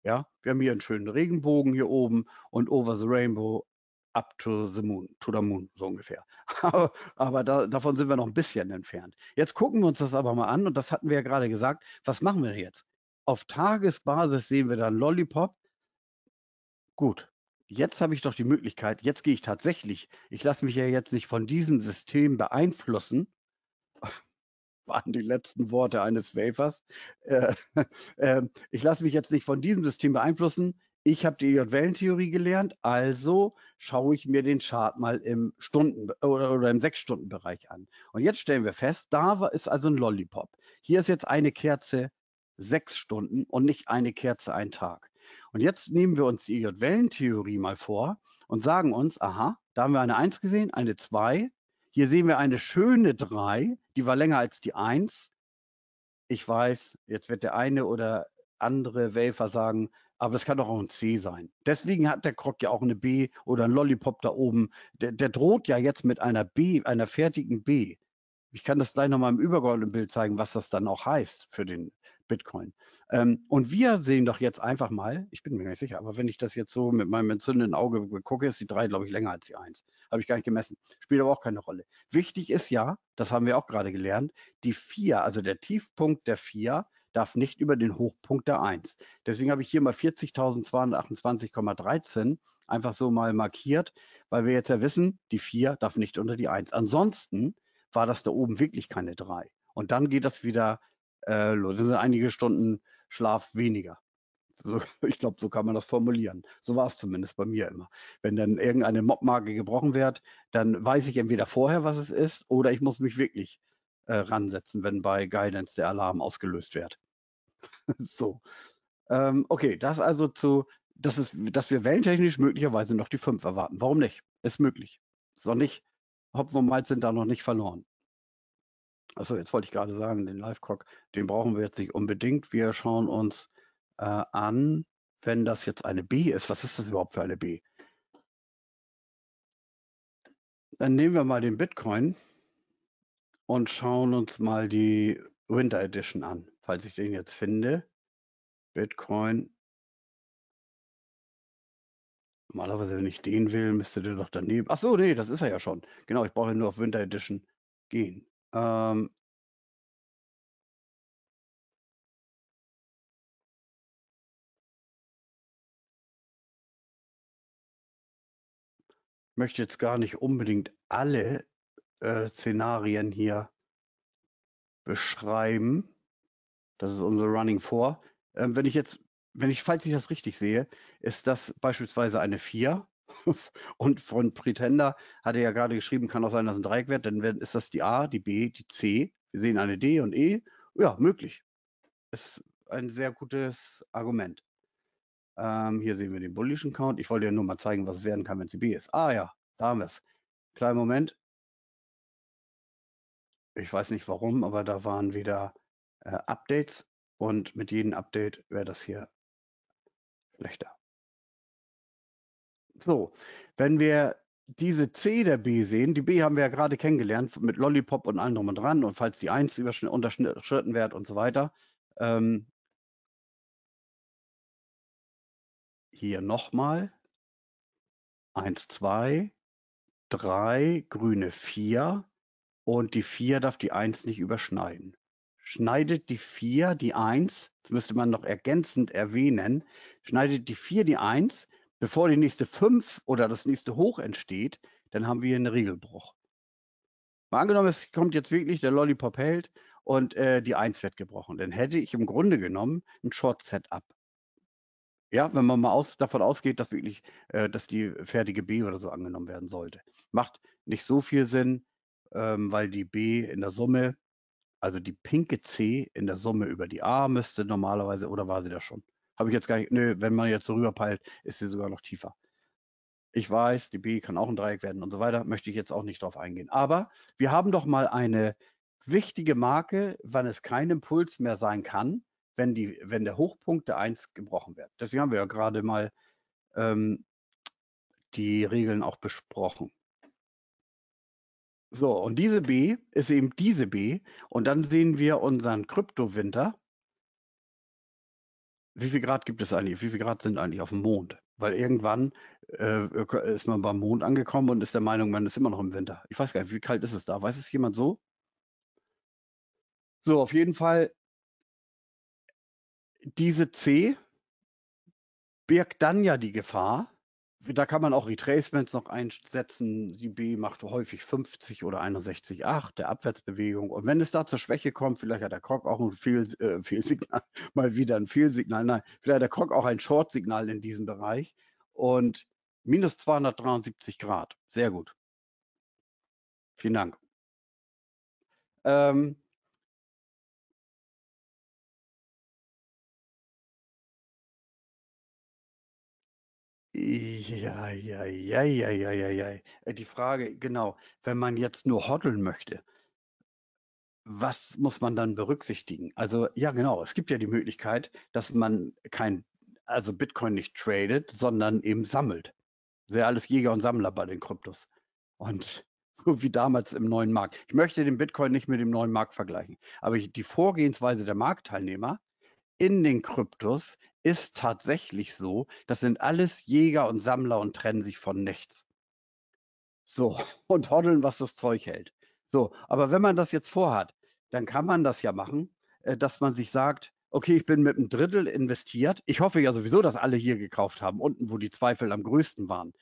Ja, wir haben hier einen schönen Regenbogen hier oben und over the rainbow up to the moon, to the moon, so ungefähr. aber da, davon sind wir noch ein bisschen entfernt. Jetzt gucken wir uns das aber mal an und das hatten wir ja gerade gesagt. Was machen wir jetzt? Auf Tagesbasis sehen wir dann Lollipop. Gut, jetzt habe ich doch die Möglichkeit, jetzt gehe ich tatsächlich, ich lasse mich ja jetzt nicht von diesem System beeinflussen, waren die letzten Worte eines Wafers. Äh, äh, ich lasse mich jetzt nicht von diesem System beeinflussen. Ich habe die Wellentheorie gelernt, also schaue ich mir den Chart mal im Stunden- oder, oder im Sechs-Stunden-Bereich an. Und jetzt stellen wir fest, da ist also ein Lollipop. Hier ist jetzt eine Kerze sechs Stunden und nicht eine Kerze ein Tag. Und jetzt nehmen wir uns die Wellentheorie mal vor und sagen uns, aha, da haben wir eine 1 gesehen, eine 2. Hier sehen wir eine schöne 3, die war länger als die 1. Ich weiß, jetzt wird der eine oder andere Wafer sagen, aber das kann doch auch ein C sein. Deswegen hat der Krog ja auch eine B oder ein Lollipop da oben. Der, der droht ja jetzt mit einer B, einer fertigen B. Ich kann das gleich nochmal im übergeordneten Bild zeigen, was das dann auch heißt für den Bitcoin. Ähm, und wir sehen doch jetzt einfach mal, ich bin mir gar nicht sicher, aber wenn ich das jetzt so mit meinem entzündeten Auge gucke, ist die 3, glaube ich, länger als die 1. Habe ich gar nicht gemessen. Spielt aber auch keine Rolle. Wichtig ist ja, das haben wir auch gerade gelernt, die 4, also der Tiefpunkt der 4, darf nicht über den Hochpunkt der 1. Deswegen habe ich hier mal 40.228,13 einfach so mal markiert, weil wir jetzt ja wissen, die 4 darf nicht unter die 1. Ansonsten war das da oben wirklich keine 3. Und dann geht das wieder äh. Das sind einige Stunden Schlaf weniger. So, ich glaube, so kann man das formulieren. So war es zumindest bei mir immer. Wenn dann irgendeine Mobmarke gebrochen wird, dann weiß ich entweder vorher, was es ist, oder ich muss mich wirklich äh, ransetzen, wenn bei Guidance der Alarm ausgelöst wird. so. Ähm, okay, das also zu, das ist, dass wir wellentechnisch möglicherweise noch die 5 erwarten. Warum nicht? Ist möglich. Ist noch nicht, Hopfen und Malz sind da noch nicht verloren. Achso, jetzt wollte ich gerade sagen, den Live-Cock, den brauchen wir jetzt nicht unbedingt. Wir schauen uns äh, an, wenn das jetzt eine B ist. Was ist das überhaupt für eine B? Dann nehmen wir mal den Bitcoin und schauen uns mal die Winter Edition an, falls ich den jetzt finde. Bitcoin. Normalerweise, wenn ich den will, müsste der doch daneben. Ach so, nee, das ist er ja schon. Genau, ich brauche nur auf Winter Edition gehen. Ähm, möchte jetzt gar nicht unbedingt alle äh, Szenarien hier beschreiben. Das ist unser Running 4. Ähm, wenn ich jetzt, wenn ich, falls ich das richtig sehe, ist das beispielsweise eine 4. Und von Pretender hat er ja gerade geschrieben, kann auch sein, dass ein Dreieck wird, dann ist das die A, die B, die C. Wir sehen eine D und E. Ja, möglich. Ist ein sehr gutes Argument. Ähm, hier sehen wir den bullischen Count. Ich wollte ja nur mal zeigen, was es werden kann, wenn es die B ist. Ah ja, da haben wir es. Kleinen Moment. Ich weiß nicht warum, aber da waren wieder äh, Updates und mit jedem Update wäre das hier schlechter. So, wenn wir diese C der B sehen, die B haben wir ja gerade kennengelernt mit Lollipop und allem drum und dran und falls die 1 unterschritten wird und so weiter. Ähm, hier nochmal. 1, 2, 3, grüne 4 und die 4 darf die 1 nicht überschneiden. Schneidet die 4 die 1, das müsste man noch ergänzend erwähnen, schneidet die 4 die 1, bevor die nächste 5 oder das nächste Hoch entsteht, dann haben wir hier einen Regelbruch. Mal angenommen, es kommt jetzt wirklich der Lollipop hält und äh, die 1 wird gebrochen. Dann hätte ich im Grunde genommen ein Short-Setup. Ja, wenn man mal aus, davon ausgeht, dass wirklich, äh, dass die fertige B oder so angenommen werden sollte. Macht nicht so viel Sinn, ähm, weil die B in der Summe, also die pinke C in der Summe über die A müsste normalerweise, oder war sie da schon? Habe ich jetzt gar nicht, nö, wenn man jetzt so rüberpeilt, ist sie sogar noch tiefer. Ich weiß, die B kann auch ein Dreieck werden und so weiter, möchte ich jetzt auch nicht drauf eingehen. Aber wir haben doch mal eine wichtige Marke, wann es kein Impuls mehr sein kann, wenn, die, wenn der Hochpunkt der 1 gebrochen wird. Deswegen haben wir ja gerade mal ähm, die Regeln auch besprochen. So, und diese B ist eben diese B. Und dann sehen wir unseren Kryptowinter. Wie viel Grad gibt es eigentlich? Wie viel Grad sind eigentlich auf dem Mond? Weil irgendwann äh, ist man beim Mond angekommen und ist der Meinung, man ist immer noch im Winter. Ich weiß gar nicht, wie kalt ist es da? Weiß es jemand so? So, auf jeden Fall, diese C birgt dann ja die Gefahr, da kann man auch Retracements noch einsetzen. Die B macht häufig 50 oder 61,8 der Abwärtsbewegung. Und wenn es da zur Schwäche kommt, vielleicht hat der Krog auch ein Fehl, äh, Fehlsignal, mal wieder ein Fehlsignal. Nein, vielleicht hat der Krog auch ein Short-Signal in diesem Bereich. Und minus 273 Grad. Sehr gut. Vielen Dank. Ähm, Ja, ja, ja, ja, ja, ja, ja. Die Frage, genau, wenn man jetzt nur hoddeln möchte, was muss man dann berücksichtigen? Also ja, genau, es gibt ja die Möglichkeit, dass man kein, also Bitcoin nicht tradet, sondern eben sammelt. Wäre alles Jäger und Sammler bei den Kryptos. Und so wie damals im neuen Markt. Ich möchte den Bitcoin nicht mit dem neuen Markt vergleichen, aber die Vorgehensweise der Marktteilnehmer in den Kryptos ist tatsächlich so, das sind alles Jäger und Sammler und trennen sich von nichts. So, und hoddeln, was das Zeug hält. So, aber wenn man das jetzt vorhat, dann kann man das ja machen, äh, dass man sich sagt, okay, ich bin mit einem Drittel investiert. Ich hoffe ja sowieso, dass alle hier gekauft haben, unten, wo die Zweifel am größten waren.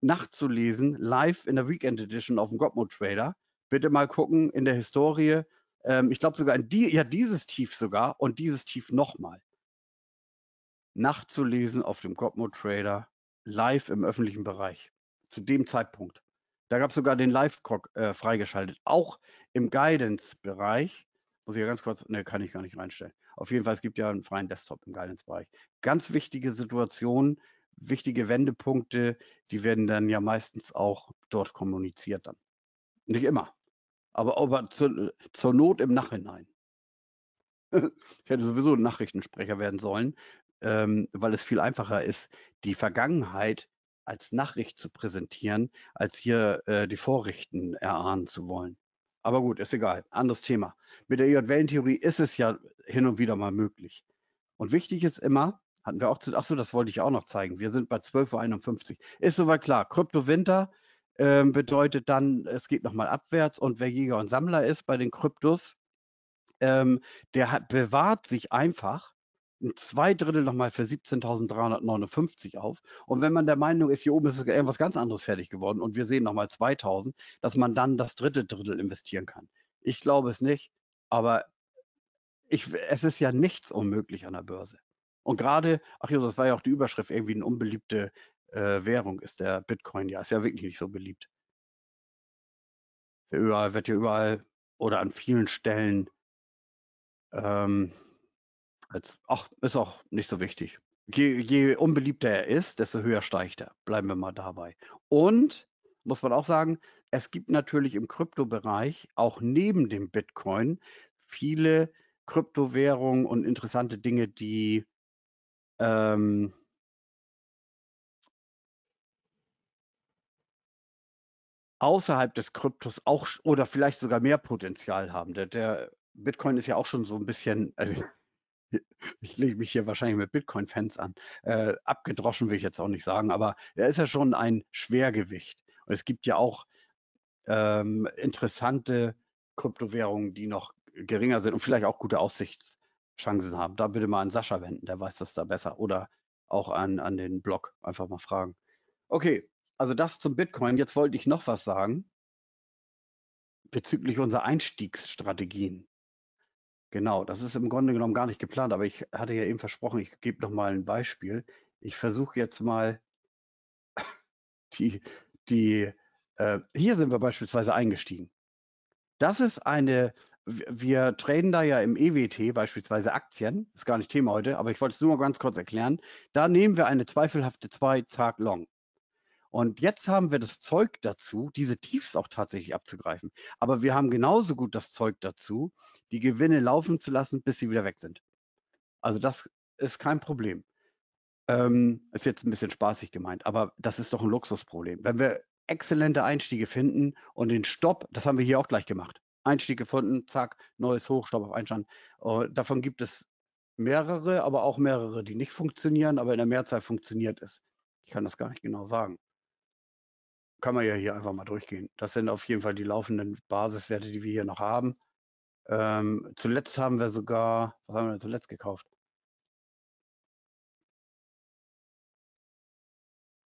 Nachzulesen, live in der Weekend Edition auf dem Godmo Trader. Bitte mal gucken in der Historie. Ähm, ich glaube sogar in die, ja, dieses Tief sogar und dieses Tief nochmal. Nachzulesen auf dem Godmo Trader live im öffentlichen Bereich. Zu dem Zeitpunkt. Da gab es sogar den Live-Cock äh, freigeschaltet. Auch im Guidance-Bereich. Muss ich ja ganz kurz, ne, kann ich gar nicht reinstellen. Auf jeden Fall, es gibt ja einen freien Desktop im Guidance-Bereich. Ganz wichtige Situationen, wichtige Wendepunkte, die werden dann ja meistens auch dort kommuniziert dann. Nicht immer, aber, aber zur, zur Not im Nachhinein. ich hätte sowieso Nachrichtensprecher werden sollen, ähm, weil es viel einfacher ist, die Vergangenheit als Nachricht zu präsentieren, als hier äh, die Vorrichten erahnen zu wollen. Aber gut, ist egal. Anderes Thema. Mit der EJ-Wellentheorie ist es ja hin und wieder mal möglich. Und wichtig ist immer, hatten wir auch zu, achso, das wollte ich auch noch zeigen. Wir sind bei 12.51 Uhr. Ist soweit klar. Kryptowinter ähm, bedeutet dann, es geht nochmal abwärts und wer Jäger und Sammler ist bei den Kryptos, ähm, der hat, bewahrt sich einfach zwei Drittel nochmal für 17.359 auf. Und wenn man der Meinung ist, hier oben ist irgendwas ganz anderes fertig geworden und wir sehen nochmal 2.000, dass man dann das dritte Drittel investieren kann. Ich glaube es nicht, aber ich, es ist ja nichts unmöglich an der Börse. Und gerade, ach ja, das war ja auch die Überschrift, irgendwie eine unbeliebte äh, Währung ist der Bitcoin. Ja, ist ja wirklich nicht so beliebt. Überall wird ja überall oder an vielen Stellen ähm, als, ach, ist auch nicht so wichtig. Je, je unbeliebter er ist, desto höher steigt er. Bleiben wir mal dabei. Und muss man auch sagen, es gibt natürlich im Kryptobereich auch neben dem Bitcoin viele Kryptowährungen und interessante Dinge, die ähm, außerhalb des Kryptos auch oder vielleicht sogar mehr Potenzial haben. Der, der Bitcoin ist ja auch schon so ein bisschen, also ich lege mich hier wahrscheinlich mit Bitcoin-Fans an. Äh, abgedroschen will ich jetzt auch nicht sagen, aber er ist ja schon ein Schwergewicht. Und es gibt ja auch ähm, interessante Kryptowährungen, die noch geringer sind und vielleicht auch gute Aussichtschancen haben. Da bitte mal an Sascha wenden, der weiß das da besser. Oder auch an, an den Blog einfach mal fragen. Okay, also das zum Bitcoin. Jetzt wollte ich noch was sagen bezüglich unserer Einstiegsstrategien. Genau, das ist im Grunde genommen gar nicht geplant, aber ich hatte ja eben versprochen, ich gebe noch mal ein Beispiel. Ich versuche jetzt mal die die äh, hier sind wir beispielsweise eingestiegen. Das ist eine wir traden da ja im EWT beispielsweise Aktien, ist gar nicht Thema heute, aber ich wollte es nur mal ganz kurz erklären. Da nehmen wir eine zweifelhafte 2 Tag Long. Und jetzt haben wir das Zeug dazu, diese Tiefs auch tatsächlich abzugreifen. Aber wir haben genauso gut das Zeug dazu, die Gewinne laufen zu lassen, bis sie wieder weg sind. Also das ist kein Problem. Ähm, ist jetzt ein bisschen spaßig gemeint, aber das ist doch ein Luxusproblem. Wenn wir exzellente Einstiege finden und den Stopp, das haben wir hier auch gleich gemacht. Einstieg gefunden, zack, neues Hoch, Stopp auf Einstand. Uh, davon gibt es mehrere, aber auch mehrere, die nicht funktionieren, aber in der Mehrzahl funktioniert es. Ich kann das gar nicht genau sagen kann man ja hier einfach mal durchgehen. Das sind auf jeden Fall die laufenden Basiswerte, die wir hier noch haben. Ähm, zuletzt haben wir sogar, was haben wir zuletzt gekauft?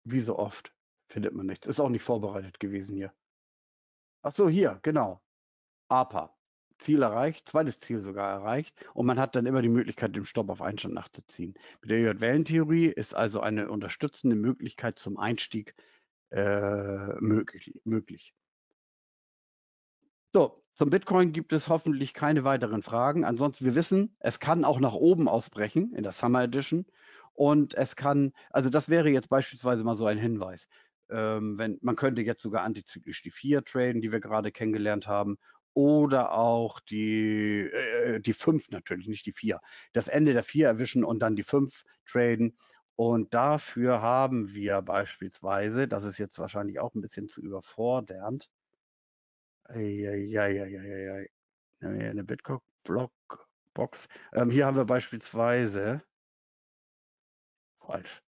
Wie so oft findet man nichts. Ist auch nicht vorbereitet gewesen hier. Ach so, hier, genau. APA. Ziel erreicht, zweites Ziel sogar erreicht und man hat dann immer die Möglichkeit, den Stopp auf Einstand nachzuziehen. Mit der J-Wellentheorie ist also eine unterstützende Möglichkeit zum Einstieg äh, möglich, möglich. So, zum Bitcoin gibt es hoffentlich keine weiteren Fragen. Ansonsten, wir wissen, es kann auch nach oben ausbrechen in der Summer Edition. Und es kann, also das wäre jetzt beispielsweise mal so ein Hinweis. Ähm, wenn, man könnte jetzt sogar antizyklisch die 4 traden, die wir gerade kennengelernt haben, oder auch die, äh, die 5 natürlich, nicht die 4. Das Ende der 4 erwischen und dann die 5 traden und dafür haben wir beispielsweise, das ist jetzt wahrscheinlich auch ein bisschen zu überfordernd, ja, eine Bitcoin-Block Box. Ähm, hier haben wir beispielsweise falsch.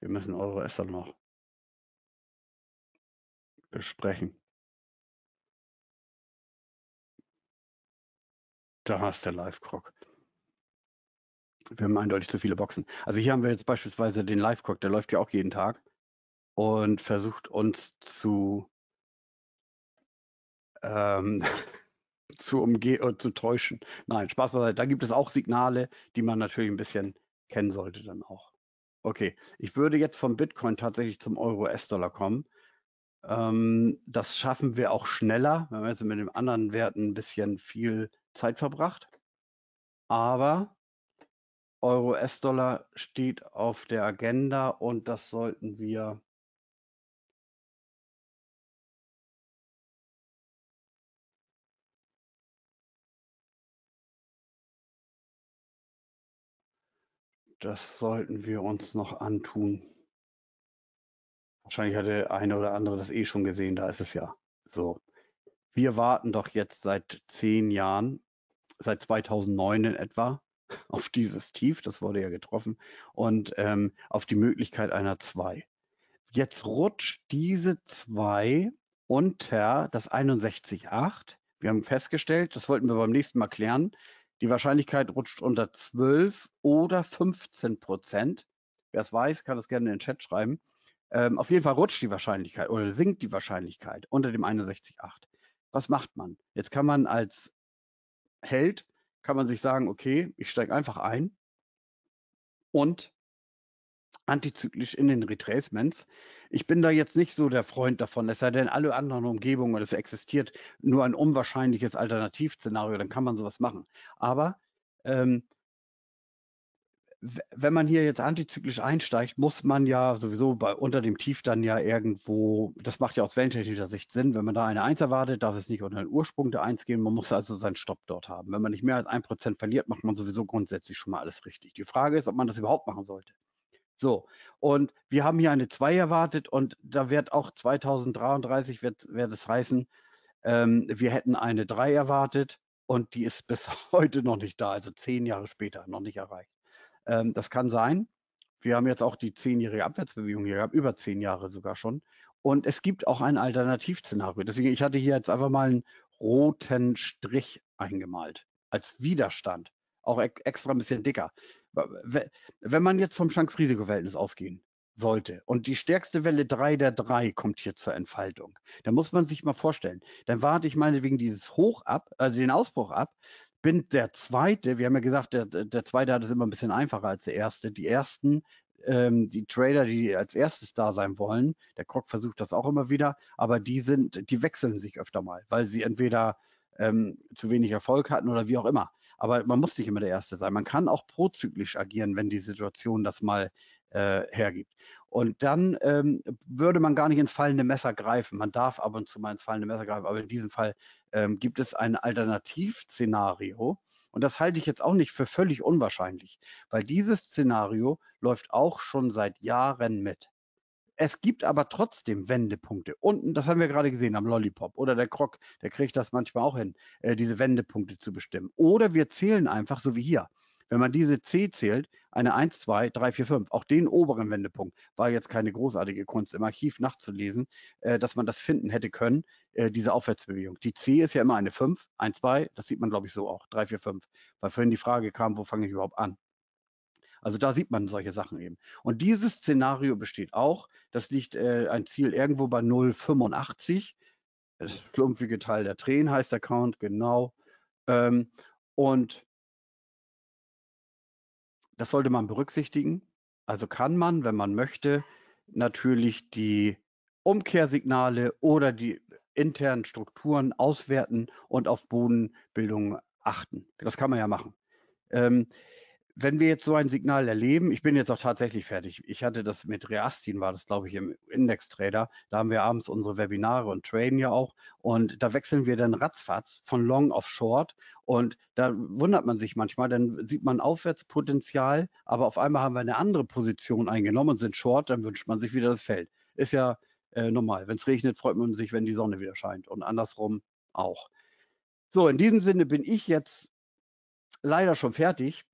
Wir müssen Euro dann noch besprechen. Da ist der Live-Krog. Wir haben eindeutig zu viele Boxen. Also hier haben wir jetzt beispielsweise den Live-Krog, der läuft ja auch jeden Tag und versucht uns zu ähm, zu umgehen und zu täuschen. Nein, Spaß beiseite. Da gibt es auch Signale, die man natürlich ein bisschen kennen sollte dann auch. Okay, ich würde jetzt vom Bitcoin tatsächlich zum Euro-S-Dollar kommen. Ähm, das schaffen wir auch schneller. Wir haben jetzt mit den anderen Werten ein bisschen viel Zeit verbracht. Aber Euro-S-Dollar steht auf der Agenda und das sollten wir Das sollten wir uns noch antun. Wahrscheinlich hat der eine oder andere das eh schon gesehen, da ist es ja so. Wir warten doch jetzt seit zehn Jahren, seit 2009 in etwa, auf dieses Tief, das wurde ja getroffen, und ähm, auf die Möglichkeit einer 2. Jetzt rutscht diese 2 unter das 61,8. Wir haben festgestellt, das wollten wir beim nächsten Mal klären, die Wahrscheinlichkeit rutscht unter 12 oder 15 Prozent. Wer es weiß, kann das gerne in den Chat schreiben. Ähm, auf jeden Fall rutscht die Wahrscheinlichkeit oder sinkt die Wahrscheinlichkeit unter dem 61,8. Was macht man? Jetzt kann man als Held, kann man sich sagen, okay, ich steige einfach ein und antizyklisch in den Retracements. Ich bin da jetzt nicht so der Freund davon, es sei denn, alle anderen Umgebungen, es existiert nur ein unwahrscheinliches Alternativszenario, dann kann man sowas machen. Aber ähm, wenn man hier jetzt antizyklisch einsteigt, muss man ja sowieso bei, unter dem Tief dann ja irgendwo, das macht ja aus wellentechnischer Sicht Sinn, wenn man da eine 1 erwartet, darf es nicht unter den Ursprung der 1 gehen, man muss also seinen Stopp dort haben. Wenn man nicht mehr als 1% verliert, macht man sowieso grundsätzlich schon mal alles richtig. Die Frage ist, ob man das überhaupt machen sollte. So, und wir haben hier eine 2 erwartet und da wird auch 2033 wird, wird es heißen, ähm, wir hätten eine 3 erwartet und die ist bis heute noch nicht da, also zehn Jahre später noch nicht erreicht. Ähm, das kann sein. Wir haben jetzt auch die zehnjährige Abwärtsbewegung hier gehabt, über zehn Jahre sogar schon. Und es gibt auch ein Alternativszenario. Deswegen, ich hatte hier jetzt einfach mal einen roten Strich eingemalt als Widerstand. Auch extra ein bisschen dicker. Wenn man jetzt vom Chance-Risiko-Verhältnis ausgehen sollte und die stärkste Welle 3 der 3 kommt hier zur Entfaltung, dann muss man sich mal vorstellen, dann warte ich meinetwegen dieses Hoch ab, also den Ausbruch ab, bin der Zweite, wir haben ja gesagt, der, der Zweite hat es immer ein bisschen einfacher als der Erste. Die Ersten, ähm, die Trader, die als erstes da sein wollen, der Krog versucht das auch immer wieder, aber die sind, die wechseln sich öfter mal, weil sie entweder ähm, zu wenig Erfolg hatten oder wie auch immer. Aber man muss nicht immer der Erste sein. Man kann auch prozyklisch agieren, wenn die Situation das mal äh, hergibt. Und dann ähm, würde man gar nicht ins fallende Messer greifen. Man darf ab und zu mal ins fallende Messer greifen, aber in diesem Fall ähm, gibt es ein Alternativszenario. Und das halte ich jetzt auch nicht für völlig unwahrscheinlich, weil dieses Szenario läuft auch schon seit Jahren mit. Es gibt aber trotzdem Wendepunkte. Unten, das haben wir gerade gesehen am Lollipop oder der Krog, der kriegt das manchmal auch hin, äh, diese Wendepunkte zu bestimmen. Oder wir zählen einfach, so wie hier. Wenn man diese C zählt, eine 1, 2, 3, 4, 5, auch den oberen Wendepunkt, war jetzt keine großartige Kunst im Archiv nachzulesen, äh, dass man das finden hätte können, äh, diese Aufwärtsbewegung. Die C ist ja immer eine 5, 1, 2, das sieht man glaube ich so auch, 3, 4, 5, weil vorhin die Frage kam, wo fange ich überhaupt an? Also da sieht man solche Sachen eben. Und dieses Szenario besteht auch. Das liegt äh, ein Ziel irgendwo bei 0,85. Das klumpfige Teil der Tränen heißt der Count, genau. Ähm, und das sollte man berücksichtigen. Also kann man, wenn man möchte, natürlich die Umkehrsignale oder die internen Strukturen auswerten und auf Bodenbildung achten. Das kann man ja machen. Ähm, wenn wir jetzt so ein Signal erleben, ich bin jetzt auch tatsächlich fertig. Ich hatte das mit Reastin, war das glaube ich im Index Trader. Da haben wir abends unsere Webinare und traden ja auch. Und da wechseln wir dann ratzfatz von Long auf Short. Und da wundert man sich manchmal, dann sieht man Aufwärtspotenzial, aber auf einmal haben wir eine andere Position eingenommen und sind Short, dann wünscht man sich wieder das Feld. Ist ja äh, normal. Wenn es regnet, freut man sich, wenn die Sonne wieder scheint. Und andersrum auch. So, in diesem Sinne bin ich jetzt leider schon fertig.